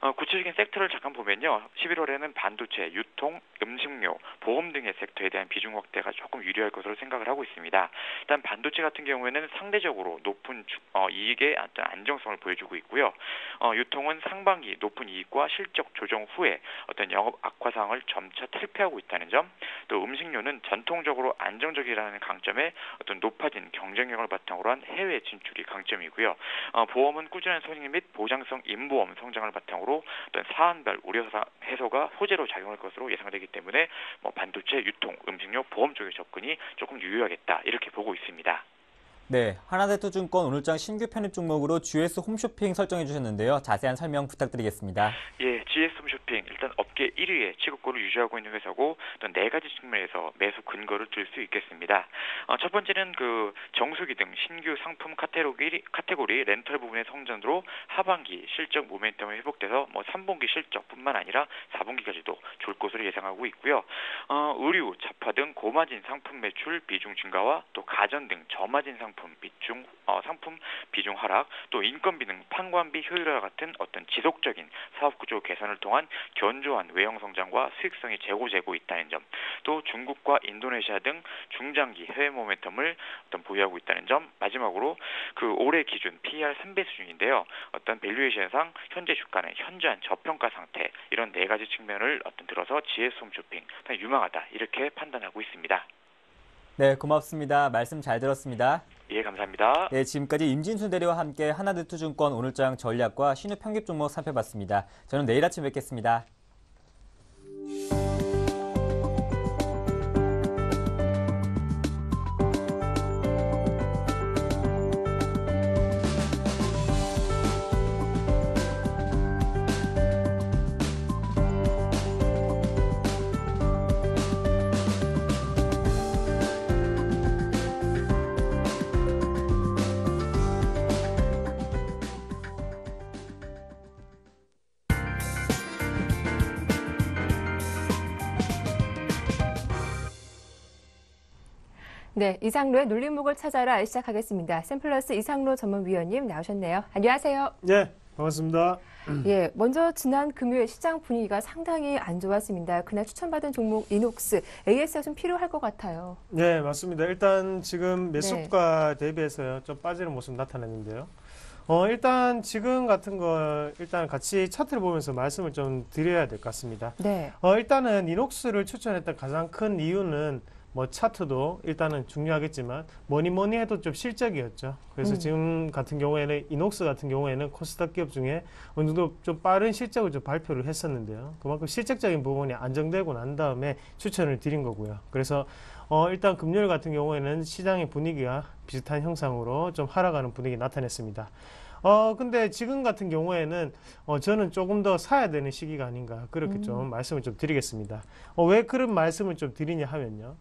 어, 구체적인 sector를 잠깐 보면요. 11월에는 반도체, 유통, 음식료, 보험 등의 sector에 대한 비중 확대가 조금 유리할 것으로 생각을 하고 있습니다. 일단 반도체 같은 경우에는 상대적으로 높은 주, 어, 이익의 어떤 안정성을 보여주고 있고요. 어, 유통은 상반기 높은 이익과 실적 조정 후에 어떤 영업 악화 상황을 점차 탈피하고 있다는 점, 또 음식료는 전통적으로 안정적이라는 강 점에 어떤 높아진 경쟁력을 바탕으로 한 해외 진출이 강점이고요. 어, 보험은 꾸준한 손익 및 보장성 인보험 성장을 바탕으로 어떤 사안별 우려 사- 해소가 호재로 작용할 것으로 예상되기 때문에 뭐 반도체, 유통, 음식료, 보험 쪽의 접근이 조금 유효하겠다 이렇게 보고 있습니다. 네, 하나대투증권 오늘장 신규 편입 종목으로 GS 홈쇼핑 설정해 주셨는데요. 자세한 설명 부탁드리겠습니다. 예, GS 홈쇼핑 일단 업계 1위의 취급고를 유지하고 있는 회사고 또 네 가지 측면에서 매수 근거를 들 수 있겠습니다. 어, 첫 번째는 그 정수기 등 신규 상품 카테고리 카테고리 렌털 부분의 성장으로 하반기 실적 모멘텀이 회복돼서 뭐 3분기 실적뿐만 아니라 4분기까지도 좋을 것으로 예상하고 있고요. 어, 의류, 잡화 등 고마진 상품 매출 비중 증가와 또 가전 등 저마진 상품 비중 어, 상품 비중 하락, 또 인건비 등 판관비 효율화 같은 어떤 지속적인 사업 구조 개선을 통한 견조한 외형 성장과 수익성이 제고되고 있다는 점, 또 중국과 인도네시아 등 중장기 해외 모멘텀을 어떤 보유하고 있다는 점, 마지막으로 그 올해 기준 PER 3배 수준인데요. 어떤 valuation상 현재 주가는 현저한 저평가 상태 이런 네 가지 측면을 어떤 들어서 GS 홈 쇼핑 상 유망하다 이렇게 판단하고 있습니다. 네, 고맙습니다. 말씀 잘 들었습니다. 예, 감사합니다. 네, 지금까지 임진수 대리와 함께 하나대투증권 오늘장 전략과 신규 편입 종목 살펴봤습니다. 저는 내일 아침 뵙겠습니다. 네, 이상로의 눌림목을 찾아라 시작하겠습니다. 샘플러스 이상로 전문위원님 나오셨네요. 안녕하세요. 네, 반갑습니다. 예, 먼저 지난 금요일 시장 분위기가 상당히 안 좋았습니다. 그날 추천받은 종목 이녹스, AS가 좀 필요할 것 같아요. 네, 맞습니다. 일단 지금 매수가 대비해서 좀 빠지는 모습 나타냈는데요. 어, 일단 지금 같은 거 일단 같이 차트를 보면서 말씀을 좀 드려야 될 것 같습니다. 네. 어, 일단은 이녹스를 추천했던 가장 큰 이유는 뭐 차트도 일단은 중요하겠지만 뭐니 뭐니 해도 좀 실적이었죠. 그래서 음. 지금 같은 경우에는 이녹스 같은 경우에는 코스닥 기업 중에 어느 정도 좀 빠른 실적을 좀 발표를 했었는데요. 그만큼 실적적인 부분이 안정되고 난 다음에 추천을 드린 거고요. 그래서 어, 일단 금요일 같은 경우에는 시장의 분위기가 비슷한 형상으로 좀 하락하는 분위기 나타냈습니다. 어, 근데 지금 같은 경우에는 어, 저는 조금 더 사야 되는 시기가 아닌가 그렇게 좀 말씀을 좀 드리겠습니다. 어, 왜 그런 말씀을 좀 드리냐 하면요.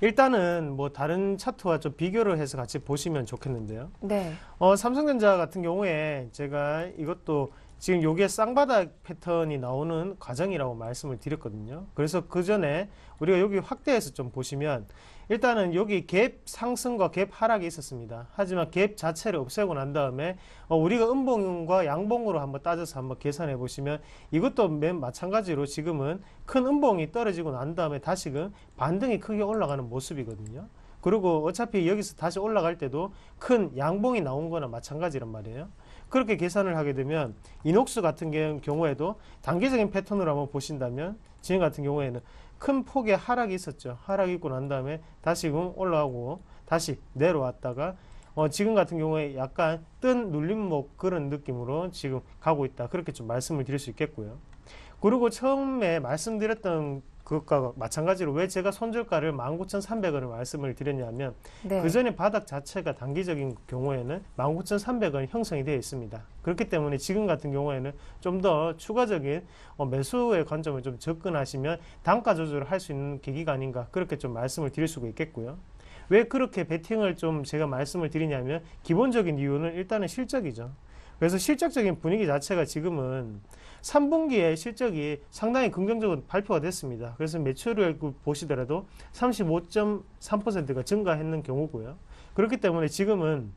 일단은 뭐 다른 차트와 좀 비교를 해서 같이 보시면 좋겠는데요. 네. 어, 삼성전자 같은 경우에 제가 이것도 지금 요게 쌍바닥 패턴이 나오는 과정이라고 말씀을 드렸거든요. 그래서 그 전에 우리가 여기 확대해서 좀 보시면 일단은 여기 갭 상승과 갭 하락이 있었습니다. 하지만 갭 자체를 없애고 난 다음에 어, 우리가 음봉과 양봉으로 한번 따져서 한번 계산해 보시면 이것도 맨 마찬가지로 지금은 큰 음봉이 떨어지고 난 다음에 다시금 반등이 크게 올라가는 모습이거든요. 그리고 어차피 여기서 다시 올라갈 때도 큰 양봉이 나온 거나 마찬가지란 말이에요. 그렇게 계산을 하게 되면 이녹스 같은 게- 경우에도 단기적인 패턴으로 한번 보신다면 지금 같은 경우에는 큰 폭의 하락이 있었죠. 하락이 있고 난 다음에 다시금 올라오고 다시 내려왔다가 어, 지금 같은 경우에 약간 뜬 눌림목 그런 느낌으로 지금 가고 있다. 그렇게 좀 말씀을 드릴 수 있겠고요. 그리고 처음에 말씀드렸던 그것과 마찬가지로 왜 제가 손절가를 19,300원을 말씀을 드렸냐면 네. 그 전에 바닥 자체가 단기적인 경우에는 19,300원 형성이 되어 있습니다. 그렇기 때문에 지금 같은 경우에는 좀 더 추가적인 어, 매수의 관점을 좀 접근하시면 단가 조절을 할 수 있는 계기가 아닌가 그렇게 좀 말씀을 드릴 수가 있겠고요. 왜 그렇게 베팅을 좀 제가 말씀을 드리냐면 기본적인 이유는 일단은 실적이죠. 그래서 실적적인 분위기 자체가 지금은 3분기에 실적이 상당히 긍정적으로 발표가 됐습니다. 그래서 매출을 그 보시더라도 35.3%가 증가했는 경우고요. 그렇기 때문에 지금은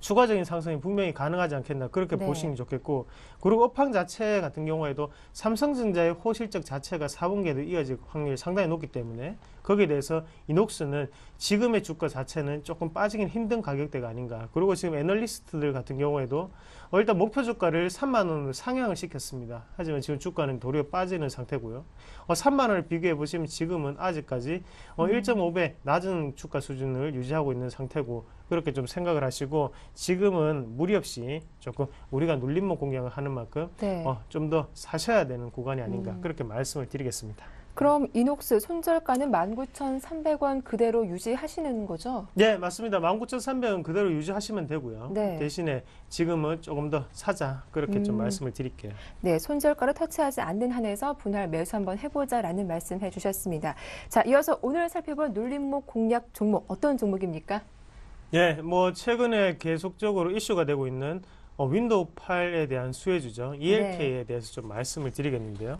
추가적인 상승이 분명히 가능하지 않겠나 그렇게 네. 보시면 좋겠고 그리고 업황 자체 같은 경우에도 삼성전자의 호실적 자체가 4분기에도 이어질 확률이 상당히 높기 때문에 거기에 대해서 이녹스는 지금의 주가 자체는 조금 빠지긴 힘든 가격대가 아닌가 그리고 지금 애널리스트들 같은 경우에도 어, 일단 목표 주가를 3만 원으로 상향을 시켰습니다 하지만 지금 주가는 도리어 빠지는 상태고요 어, 3만 원을 비교해 보시면 지금은 아직까지 어, 1.5배 낮은 주가 수준을 유지하고 있는 상태고 그렇게 좀 생각을 하시고 지금은 무리 없이 조금 우리가 눌림목 공략을 하는 만큼 네. 어, 좀 더 사셔야 되는 구간이 아닌가 음. 그렇게 말씀을 드리겠습니다. 그럼 이녹스 손절가는 19,300원 그대로 유지하시는 거죠? 네, 맞습니다. 19,300원 그대로 유지하시면 되고요. 네. 대신에 지금은 조금 더 사자 그렇게 좀 음. 말씀을 드릴게요. 네, 손절가를 터치하지 않는 한에서 분할 매수 한번 해보자라는 말씀해 주셨습니다. 자, 이어서 오늘 살펴볼 눌림목 공략 종목 어떤 종목입니까? 예, 뭐 최근에 계속적으로 이슈가 되고 있는 어, 윈도우 8에 대한 수혜주죠. ELK에 네. 대해서 좀 말씀을 드리겠는데요.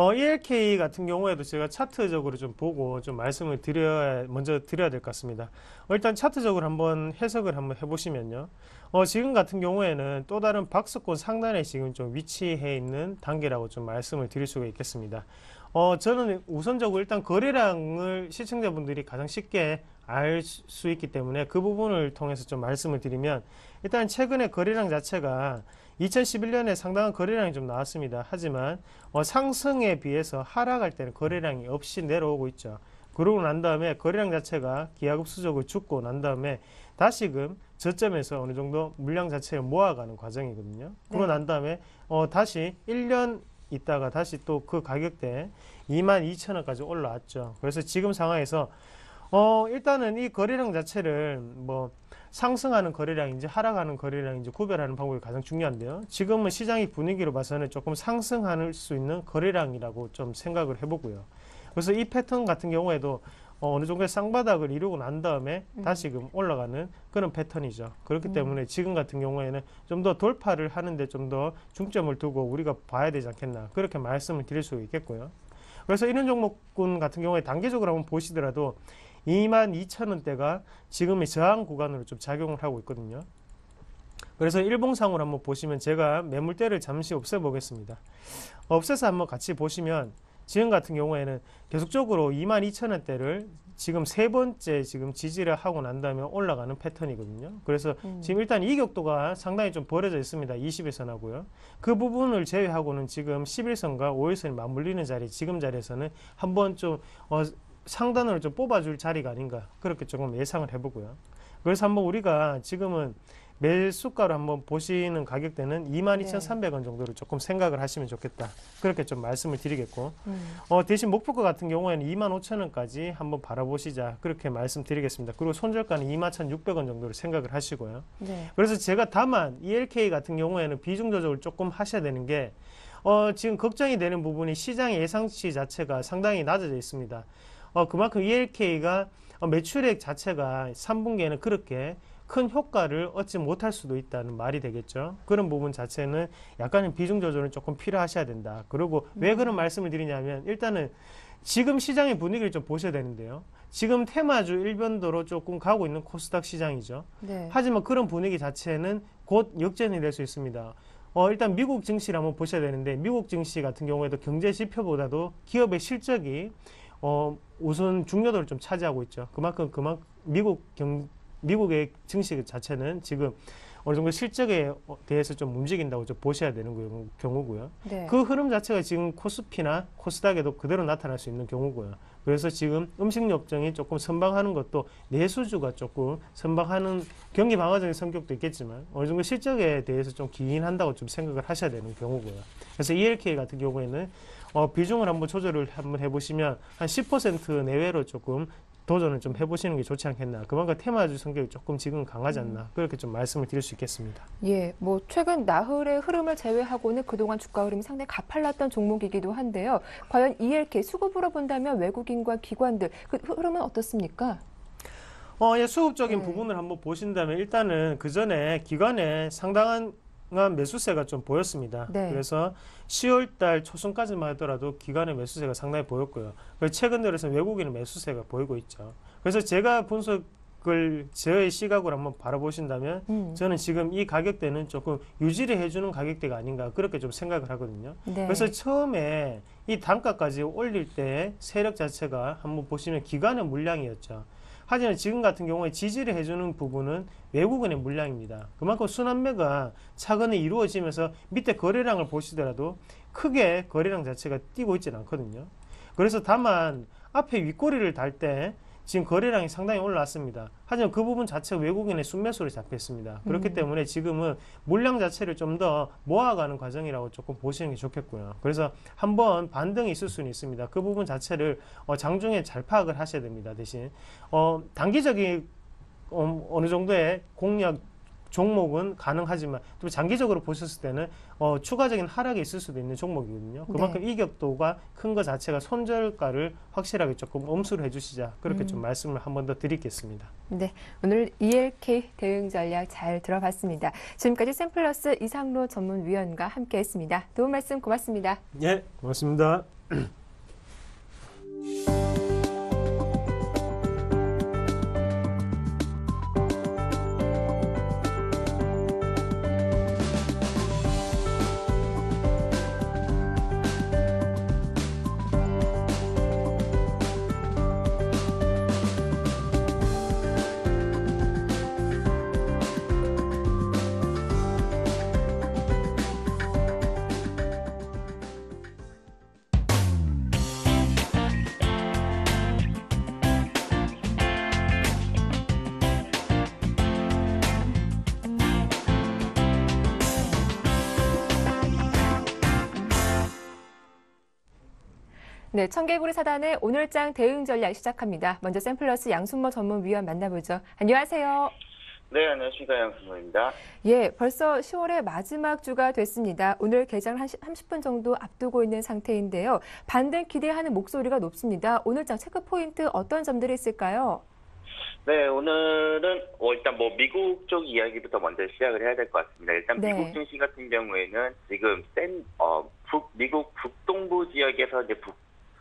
어, ELK 같은 경우에도 제가 차트적으로 좀 보고 좀 말씀을 드려야 먼저 드려야 될 것 같습니다. 어, 일단 차트적으로 한번 해석을 한번 해보시면요. 어, 지금 같은 경우에는 또 다른 박스권 상단에 지금 좀 위치해 있는 단계라고 좀 말씀을 드릴 수가 있겠습니다. 어, 저는 우선적으로 일단 거래량을 시청자분들이 가장 쉽게 알 수 있기 때문에 그 부분을 통해서 좀 말씀을 드리면 일단 최근에 거래량 자체가 2011년에 상당한 거래량이 좀 나왔습니다. 하지만 어, 상승에 비해서 하락할 때는 거래량이 없이 내려오고 있죠. 그러고 난 다음에 거래량 자체가 기하급수적으로 죽고 난 다음에 다시금 저점에서 어느 정도 물량 자체를 모아가는 과정이거든요. 그러고 네. 난 다음에 어, 다시 1년 있다가 다시 또 그 가격대 22,000원까지 올라왔죠. 그래서 지금 상황에서 어, 일단은 이 거래량 자체를 뭐 상승하는 거래량인지 하락하는 거래량인지 구별하는 방법이 가장 중요한데요. 지금은 시장의 분위기로 봐서는 조금 상승할 수 있는 거래량이라고 좀 생각을 해보고요. 그래서 이 패턴 같은 경우에도 어, 어느 정도의 쌍바닥을 이루고 난 다음에 음. 다시금 올라가는 그런 패턴이죠. 그렇기 음. 때문에 지금 같은 경우에는 좀 더 돌파를 하는데 좀 더 중점을 두고 우리가 봐야 되지 않겠나 그렇게 말씀을 드릴 수 있겠고요. 그래서 이런 종목군 같은 경우에 단계적으로 한번 보시더라도 22,000원대가 지금의 저항 구간으로 좀 작용을 하고 있거든요. 그래서 일봉상으로 한번 보시면 제가 매물대를 잠시 없애보겠습니다. 없애서 한번 같이 보시면 지금 같은 경우에는 계속적으로 22,000원대를 지금 세 번째 지금 지지를 하고 난 다음에 올라가는 패턴이거든요. 그래서 음. 지금 일단 이격도가 상당히 좀 벌어져 있습니다. 20일선하고요. 그 부분을 제외하고는 지금 11선과 5일선이 맞물리는 자리, 지금 자리에서는 한번 좀 어, 상단으로 좀 뽑아줄 자리가 아닌가 그렇게 조금 예상을 해보고요. 그래서 한번 우리가 지금은 매수가로 한번 보시는 가격대는 22,300원 정도로 조금 생각을 하시면 좋겠다. 그렇게 좀 말씀을 드리겠고 음. 어, 대신 목표가 같은 경우에는 25,000원까지 한번 바라보시자 그렇게 말씀드리겠습니다. 그리고 손절가는 21,600원 정도로 생각을 하시고요. 네. 그래서 제가 다만 ELK 같은 경우에는 비중 조절을 조금 하셔야 되는 게 어, 지금 걱정이 되는 부분이 시장의 예상치 자체가 상당히 낮아져 있습니다. 어, 그만큼 ELK가 매출액 자체가 3분기에는 그렇게 큰 효과를 얻지 못할 수도 있다는 말이 되겠죠. 그런 부분 자체는 약간의 비중 조절은 조금 필요하셔야 된다. 그리고 왜 그런 말씀을 드리냐면 일단은 지금 시장의 분위기를 좀 보셔야 되는데요. 지금 테마주 일변도로 조금 가고 있는 코스닥 시장이죠. 네. 하지만 그런 분위기 자체는 곧 역전이 될 수 있습니다. 어, 일단 미국 증시를 한번 보셔야 되는데 미국 증시 같은 경우에도 경제 지표보다도 기업의 실적이 어, 우선 중요도를 좀 차지하고 있죠. 그만큼 그만 미국 경 미국의 증시 자체는 지금 어느 정도 실적에 대해서 좀 움직인다고 좀 보셔야 되는 거- 경우고요. 네. 그 흐름 자체가 지금 코스피나 코스닥에도 그대로 나타날 수 있는 경우고요. 그래서 지금 음식 업종이 조금 선방하는 것도 내수주가 조금 선방하는 경기 방어적인 성격도 있겠지만 어느 정도 실적에 대해서 좀 기인한다고 좀 생각을 하셔야 되는 경우고요. 그래서 ELK 같은 경우에는 어, 비중을 한번 조절을 한번 해보시면 한 10% 내외로 조금 도전을 좀 해보시는 게 좋지 않겠나. 그만큼 테마주 성격이 조금 지금 강하지 않나. 그렇게 좀 말씀을 드릴 수 있겠습니다. 예, 뭐 최근 나흘의 흐름을 제외하고는 그동안 주가 흐름이 상당히 가팔랐던 종목이기도 한데요. 과연 ELK 수급으로 본다면 외국인과 기관들 그 흐름은 어떻습니까? 어, 예, 수급적인 네. 부분을 한번 보신다면 일단은 그 전에 기관에 상당한 매수세가 좀 보였습니다. 네. 그래서 10월 달 초순까지만 하더라도 기관의 매수세가 상당히 보였고요. 최근 들어서 외국인의 매수세가 보이고 있죠. 그래서 제가 분석을 저의 시각으로 한번 바라보신다면 음, 저는 지금 이 가격대는 조금 유지를 해주는 가격대가 아닌가 그렇게 좀 생각을 하거든요. 네. 그래서 처음에 이 단가까지 올릴 때 세력 자체가 한번 보시면 기관의 물량이었죠. 하지만 지금 같은 경우에 지지를 해주는 부분은 외국인의 물량입니다. 그만큼 순환매가 차근히 이루어지면서 밑에 거래량을 보시더라도 크게 거래량 자체가 뛰고 있지는 않거든요. 그래서 다만 앞에 윗꼬리를 달 때 지금 거래량이 상당히 올라왔습니다. 하지만 그 부분 자체가 외국인의 순매수로 잡혔습니다. 그렇기 음. 때문에 지금은 물량 자체를 좀 더 모아가는 과정이라고 조금 보시는 게 좋겠고요. 그래서 한번 반등이 있을 수는 있습니다. 그 부분 자체를 어, 장중에 잘 파악을 하셔야 됩니다. 대신 어, 단기적인 어, 어느 정도의 공략 종목은 가능하지만 또 장기적으로 보셨을 때는 어, 추가적인 하락이 있을 수도 있는 종목이거든요. 그만큼 이격도가 큰 것 자체가 손절가를 확실하게 조금 엄수를 해주시자 그렇게 좀 말씀을 한 번 더 드리겠습니다. 네, 오늘 ELK 대응 전략 잘 들어봤습니다. 지금까지 샘플러스 이상로 전문위원과 함께했습니다. 도움 말씀 고맙습니다. 예, 고맙습니다. 네, 청개구리 사단의 오늘장 대응 전략 시작합니다. 먼저 샘플러스 양순모 전문위원 만나보죠. 안녕하세요. 네, 안녕하십니까. 양승모입니다. 예, 벌써 10월의 마지막 주가 됐습니다. 오늘 개장을 한 30분 정도 앞두고 있는 상태인데요. 반등 기대하는 목소리가 높습니다. 오늘장 체크 포인트 어떤 점들이 있을까요? 네, 오늘은 어, 일단 뭐 미국 쪽 이야기부터 먼저 시작을 해야 될 것 같습니다. 일단 네. 미국 증시 같은 경우에는 지금 센, 어, 북, 미국 북동부 지역에서 이제 북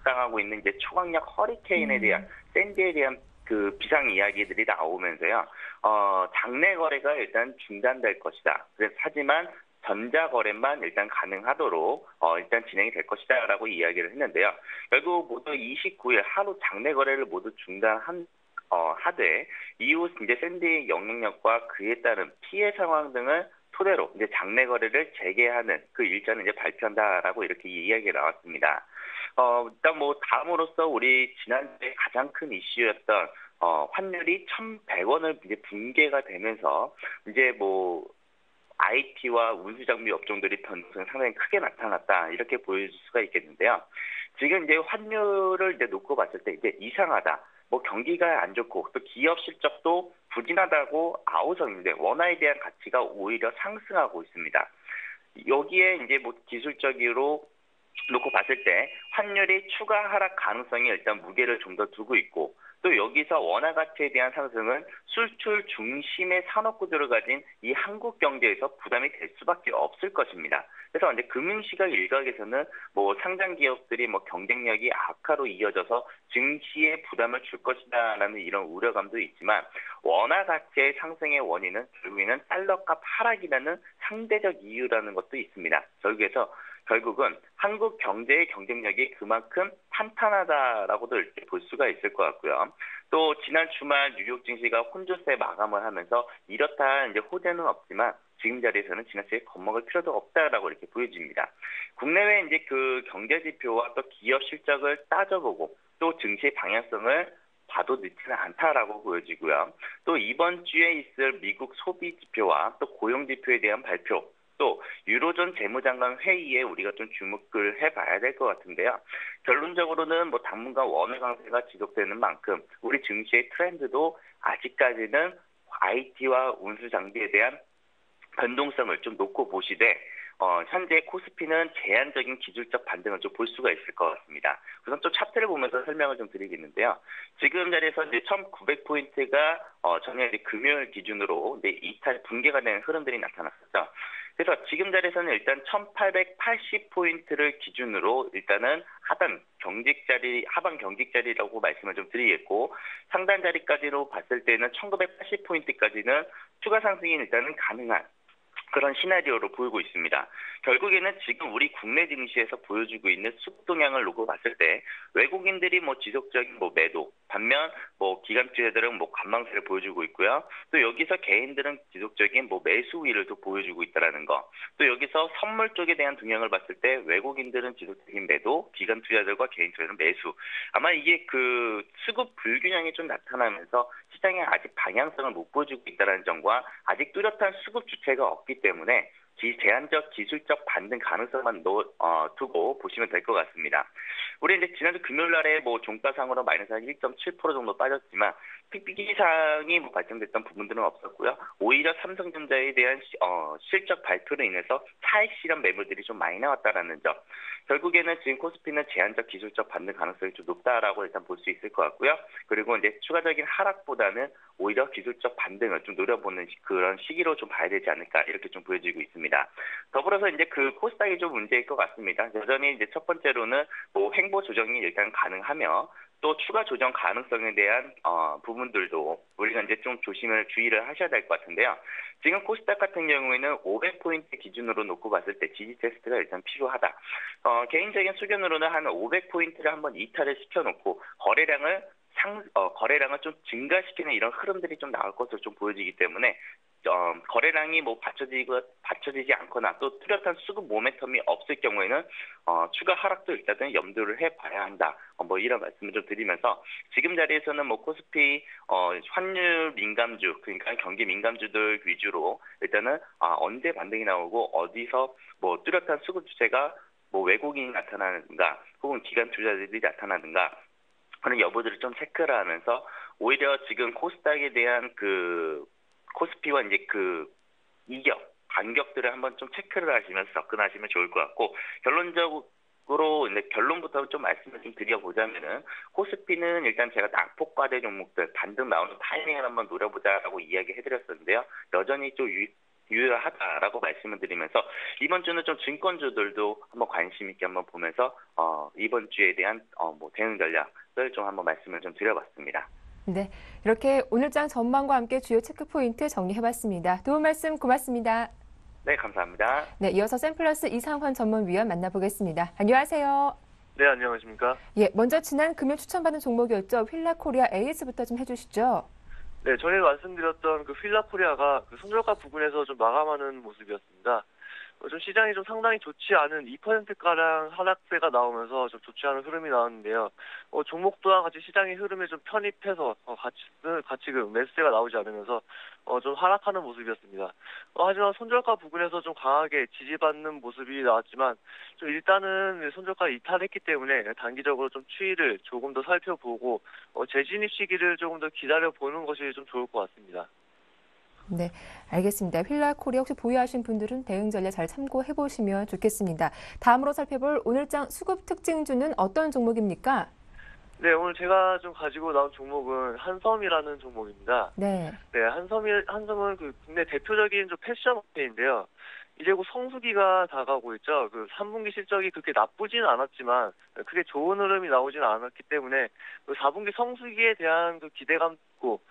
상하고 있는 이제 초강력 허리케인에 음. 대한 샌디에 대한 그 비상 이야기들이 나오면서요. 어, 장내 거래가 일단 중단될 것이다. 그래서 하지만 전자 거래만 일단 가능하도록 어, 일단 진행이 될 것이다라고 이야기를 했는데요. 결국 모두 29일 하루 장내 거래를 모두 중단한 어, 하되 이후 이제 샌디의 영향력과 그에 따른 피해 상황 등을 토대로 이제 장내 거래를 재개하는 그 일자는 이제 발표한다라고 이렇게 이야기가 나왔습니다. 어, 일단 뭐 다음으로서 우리 지난주에 가장 큰 이슈였던 어, 환율이 1,100원을 이제 붕괴가 되면서 이제 뭐 IT와 운수 장비 업종들이 변동성이 상당히 크게 나타났다 이렇게 보여줄 수가 있겠는데요. 지금 이제 환율을 이제 놓고 봤을 때 이제 이상하다. 뭐 경기가 안 좋고 또 기업 실적도 부진하다고 아우성인데 원화에 대한 가치가 오히려 상승하고 있습니다. 여기에 이제 뭐 기술적으로 놓고 봤을 때 환율이 추가 하락 가능성이 일단 무게를 좀 더 두고 있고 또 여기서 원화 가치에 대한 상승은 수출 중심의 산업 구조를 가진 이 한국 경제에서 부담이 될 수밖에 없을 것입니다. 그래서 이제 금융시각 일각에서는 뭐 상장 기업들이 뭐 경쟁력이 악화로 이어져서 증시에 부담을 줄 것이다라는 이런 우려감도 있지만 원화 가치의 상승의 원인은 결국에는 달러 값 하락이라는 상대적 이유라는 것도 있습니다. 결국에서 결국은 한국 경제의 경쟁력이 그만큼 탄탄하다라고도 볼 수가 있을 것 같고요. 또 지난 주말 뉴욕 증시가 혼조세 마감을 하면서 이렇다 이제 호재는 없지만 지금 자리에서는 지나치게 겁먹을 필요도 없다라고 이렇게 보여집니다. 국내외 이제 그 경제 지표와 또 기업 실적을 따져보고 또 증시 방향성을 봐도 늦지는 않다라고 보여지고요. 또 이번 주에 있을 미국 소비 지표와 또 고용 지표에 대한 발표, 또 유로존 재무장관 회의에 우리가 좀 주목을 해봐야 될 것 같은데요. 결론적으로는 뭐 당분간 원화 강세가 지속되는 만큼 우리 증시의 트렌드도 아직까지는 IT와 운수 장비에 대한 변동성을 좀 놓고 보시되 어, 현재 코스피는 제한적인 기술적 반등을 좀 볼 수가 있을 것 같습니다. 우선 좀 차트를 보면서 설명을 좀 드리겠는데요. 지금 자리에서 이제 1,900포인트가 어, 전에 금요일 기준으로 이제 이탈 붕괴가 되는 흐름들이 나타났었죠. 그래서 지금 자리에서는 일단 1,880포인트를 기준으로 일단은 하단 경직 자리, 하방 경직 자리라고 말씀을 좀 드리겠고 상단 자리까지로 봤을 때는 1,980포인트까지는 추가 상승이 일단은 가능한 그런 시나리오로 보이고 있습니다. 결국에는 지금 우리 국내 증시에서 보여주고 있는 수급 동향을 놓고 봤을 때 외국인들이 뭐 지속적인 뭐 매도 반면 뭐 기관 투자들은 뭐 관망세를 보여주고 있고요. 또 여기서 개인들은 지속적인 뭐 매수 우위를 또 보여주고 있다라는 거. 또 여기서 선물 쪽에 대한 동향을 봤을 때 외국인들은 지속적인 매도, 기관 투자들과 개인 투자는 매수. 아마 이게 그 수급 불균형이 좀 나타나면서 시장에 아직 방향성을 못 보여주고 있다는 점과 아직 뚜렷한 수급 주체가 없기 때문에 기, 제한적 기술적 반등 가능성만 놓, 어, 두고 보시면 될 것 같습니다. 우리 이제 지난주 금요일 날에 뭐 종가상으로 마이너스 한 1.7% 정도 빠졌지만 특비기상이 뭐 발생됐던 부분들은 없었고요. 오히려 삼성전자에 대한 시, 어, 실적 발표로 인해서 차익 실현 매물들이 좀 많이 나왔다라는 점. 결국에는 지금 코스피는 제한적 기술적 반등 가능성이 좀 높다라고 일단 볼 수 있을 것 같고요. 그리고 이제 추가적인 하락보다는 오히려 기술적 반등을 좀 노려보는 그런 시기로 좀 봐야 되지 않을까 이렇게 좀 보여지고 있습니다. 더불어서 이제 그 코스닥이 좀 문제일 것 같습니다. 여전히 이제 첫 번째로는 뭐 횡보 조정이 일단 가능하며 또 추가 조정 가능성에 대한 어, 부분들도 우리가 이제 좀 조심을 주의를 하셔야 될 것 같은데요. 지금 코스닥 같은 경우에는 500포인트 기준으로 놓고 봤을 때 지지 테스트가 일단 필요하다. 어, 개인적인 수견으로는 한 500포인트를 한번 이탈을 시켜놓고 거래량을 상, 어, 거래량을 좀 증가시키는 이런 흐름들이 좀 나올 것으로 좀 보여지기 때문에 어, 거래량이 뭐 받쳐지고 받쳐지지 않거나 또 뚜렷한 수급 모멘텀이 없을 경우에는 어, 추가 하락도 일단은 염두를 해봐야 한다. 어, 뭐 이런 말씀을 좀 드리면서 지금 자리에서는 뭐 코스피 어, 환율 민감주 그러니까 경기 민감주들 위주로 일단은 아, 언제 반등이 나오고 어디서 뭐 뚜렷한 수급 주체가 뭐 외국인이 나타나는가 혹은 기관 투자들이 나타나는가 그런 여부들을 좀 체크를 하면서 오히려 지금 코스닥에 대한 그 코스피와 이제 그 이격 간격들을 한번 좀 체크를 하시면서 접근하시면 좋을 것 같고 결론적으로 이제 결론부터 좀 말씀을 좀 드려보자면은 코스피는 일단 제가 낙폭과대 종목들 반등 나오는 타이밍을 한번 노려보자라고 이야기해드렸었는데요. 여전히 좀 유, 유효하다라고 말씀을 드리면서 이번 주는 좀 증권주들도 한번 관심 있게 한번 보면서 어, 이번 주에 대한 어, 뭐 대응 전략을 좀 한번 말씀을 좀 드려봤습니다. 네, 이렇게 오늘장 전망과 함께 주요 체크 포인트 정리해봤습니다. 도움 말씀 고맙습니다. 네, 감사합니다. 네, 이어서 샘플러스 이상환 전문위원 만나보겠습니다. 안녕하세요. 네, 안녕하십니까. 예, 먼저 지난 금요 추천받은 종목이었죠. 휠라코리아 AS부터 좀 해주시죠. 네, 전에 말씀드렸던 그 휠라코리아가 그 손절가 부근에서 좀 마감하는 모습이었습니다. 어, 좀 시장이 좀 상당히 좋지 않은 2%가량 하락세가 나오면서 좀 좋지 않은 흐름이 나왔는데요. 어, 종목 또한 같이 시장의 흐름에 좀 편입해서 어, 같이 같이 그 매수세가 나오지 않으면서 어, 좀 하락하는 모습이었습니다. 어, 하지만 손절가 부근에서 좀 강하게 지지받는 모습이 나왔지만 좀 일단은 손절가 이탈했기 때문에 단기적으로 좀 추이를 조금 더 살펴보고 어, 재진입 시기를 조금 더 기다려 보는 것이 좀 좋을 것 같습니다. 네, 알겠습니다. 휠라 코리아 혹시 보유하신 분들은 대응 전략 잘 참고해 보시면 좋겠습니다. 다음으로 살펴볼 오늘장 수급 특징주는 어떤 종목입니까? 네, 오늘 제가 좀 가지고 나온 종목은 한섬이라는 종목입니다. 네. 네, 한섬이 한섬은 그 국내 대표적인 좀 패션 업체인데요. 이제 곧 성수기가 다가오고 있죠. 그 3분기 실적이 그렇게 나쁘지는 않았지만 크게 좋은 흐름이 나오지는 않았기 때문에 그 4분기 성수기에 대한 그 기대감 있고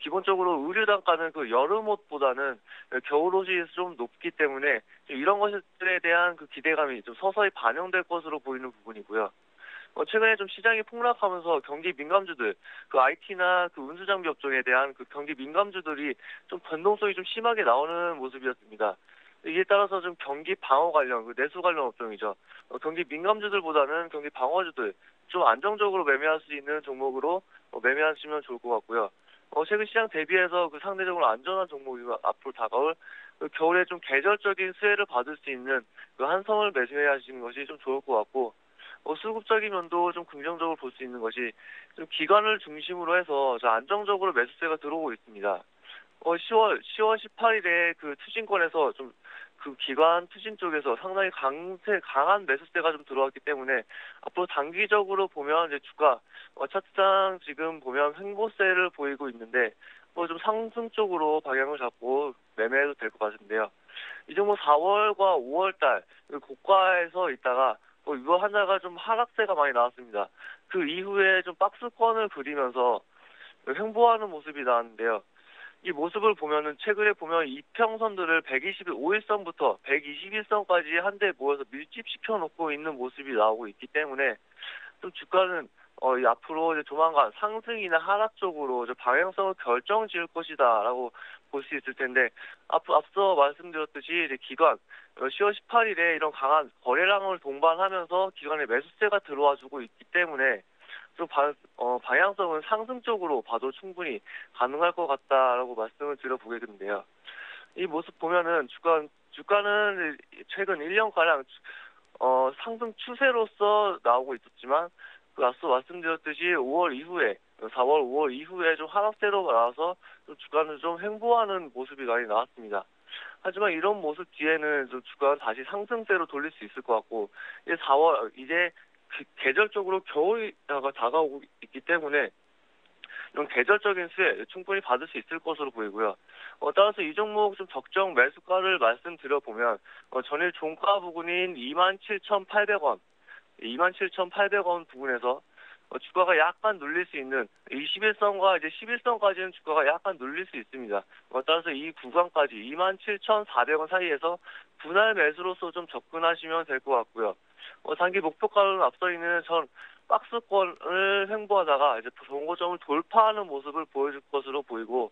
기본적으로 의류 단가는 그 여름 옷보다는 겨울 옷이 좀 높기 때문에 이런 것들에 대한 그 기대감이 좀 서서히 반영될 것으로 보이는 부분이고요. 어, 최근에 좀 시장이 폭락하면서 경기 민감주들, 그 IT나 그 운수장비 업종에 대한 그 경기 민감주들이 좀 변동성이 좀 심하게 나오는 모습이었습니다. 이에 따라서 좀 경기 방어 관련, 그 내수 관련 업종이죠. 어, 경기 민감주들보다는 경기 방어주들 좀 안정적으로 매매할 수 있는 종목으로 어, 매매하시면 좋을 것 같고요. 어, 최근 시장 대비해서 그 상대적으로 안전한 종목이 앞으로 다가올 그 겨울에 좀 계절적인 수혜를 받을 수 있는 그 한성을 매수하시는 것이 좀 좋을 것 같고 어, 수급적인 면도 좀 긍정적으로 볼 수 있는 것이 좀 기관을 중심으로 해서 좀 안정적으로 매수세가 들어오고 있습니다. 어, 10월 10월 18일에 그 투신권에서 좀 그 기관 투신 쪽에서 상당히 강세 강한 매수세가 좀 들어왔기 때문에 앞으로 단기적으로 보면 이제 주가 어, 차트상 지금 보면 횡보세를 보이고 있는데 뭐 좀 상승 쪽으로 방향을 잡고 매매해도 될 것 같은데요. 이 종목 4월과 5월달 그 고가에서 있다가 어, 이거 하나가 좀 하락세가 많이 나왔습니다. 그 이후에 좀 박스권을 그리면서 횡보하는 모습이 나왔는데요. 이 모습을 보면은 최근에 보면 이평선들을 125일선부터 121선까지 한데 모여서 밀집시켜 놓고 있는 모습이 나오고 있기 때문에 좀 주가는 어, 이 앞으로 이제 조만간 상승이나 하락 쪽으로 방향성을 결정 지을 것이다라고 볼 수 있을 텐데 앞, 앞서 말씀드렸듯이 이제 기관 어, 10월 18일에 이런 강한 거래량을 동반하면서 기관의 매수세가 들어와 주고 있기 때문에 좀 바, 어, 방향성은 상승 쪽으로 봐도 충분히 가능할 것 같다라고 말씀을 드려보겠는데요. 이 모습 보면은 주가 주가는 최근 1년가량 어, 상승 추세로서 나오고 있었지만 그 앞서 말씀드렸듯이 5월 이후에 4월, 5월 이후에 좀 하락세로 나와서 좀 주가는 좀 횡보하는 모습이 많이 나왔습니다. 하지만 이런 모습 뒤에는 좀 주가는 다시 상승세로 돌릴 수 있을 것 같고 이제 4월 이제 그 계절적으로 겨울이 다가오고 있기 때문에 이런 계절적인 수혜 충분히 받을 수 있을 것으로 보이고요. 어, 따라서 이 종목 좀 적정 매수가를 말씀드려 보면 어, 전일 종가 부근인 27,800원, 27,800원 부근에서 어, 주가가 약간 눌릴 수 있는 21선과 이제 11선까지는 주가가 약간 눌릴 수 있습니다. 어, 따라서 이 구간까지 27,400원 사이에서 분할 매수로서 좀 접근하시면 될 것 같고요. 어, 단기 목표가는 앞서 있는 전 박스권을 횡보하다가 이제 정고점을 돌파하는 모습을 보여줄 것으로 보이고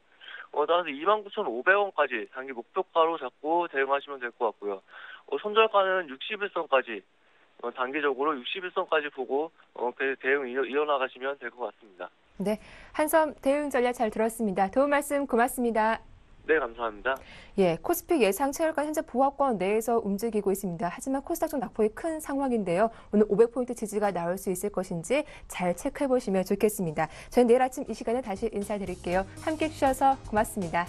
어, 따라서 29,500원까지 단기 목표가로 잡고 대응하시면 될 것 같고요. 어, 손절가는 61선까지 어, 단기적으로 61선까지 보고 어, 그 대응 이어, 이어나가시면 될 것 같습니다. 네, 한섬 대응 전략 잘 들었습니다. 도움 말씀 고맙습니다. 네, 감사합니다. 예, 코스피 예상 체결가 현재 보합권 내에서 움직이고 있습니다. 하지만 코스닥 좀 낙폭이 큰 상황인데요. 오늘 500포인트 지지가 나올 수 있을 것인지 잘 체크해 보시면 좋겠습니다. 저는 내일 아침 이 시간에 다시 인사드릴게요. 함께 해주셔서 고맙습니다.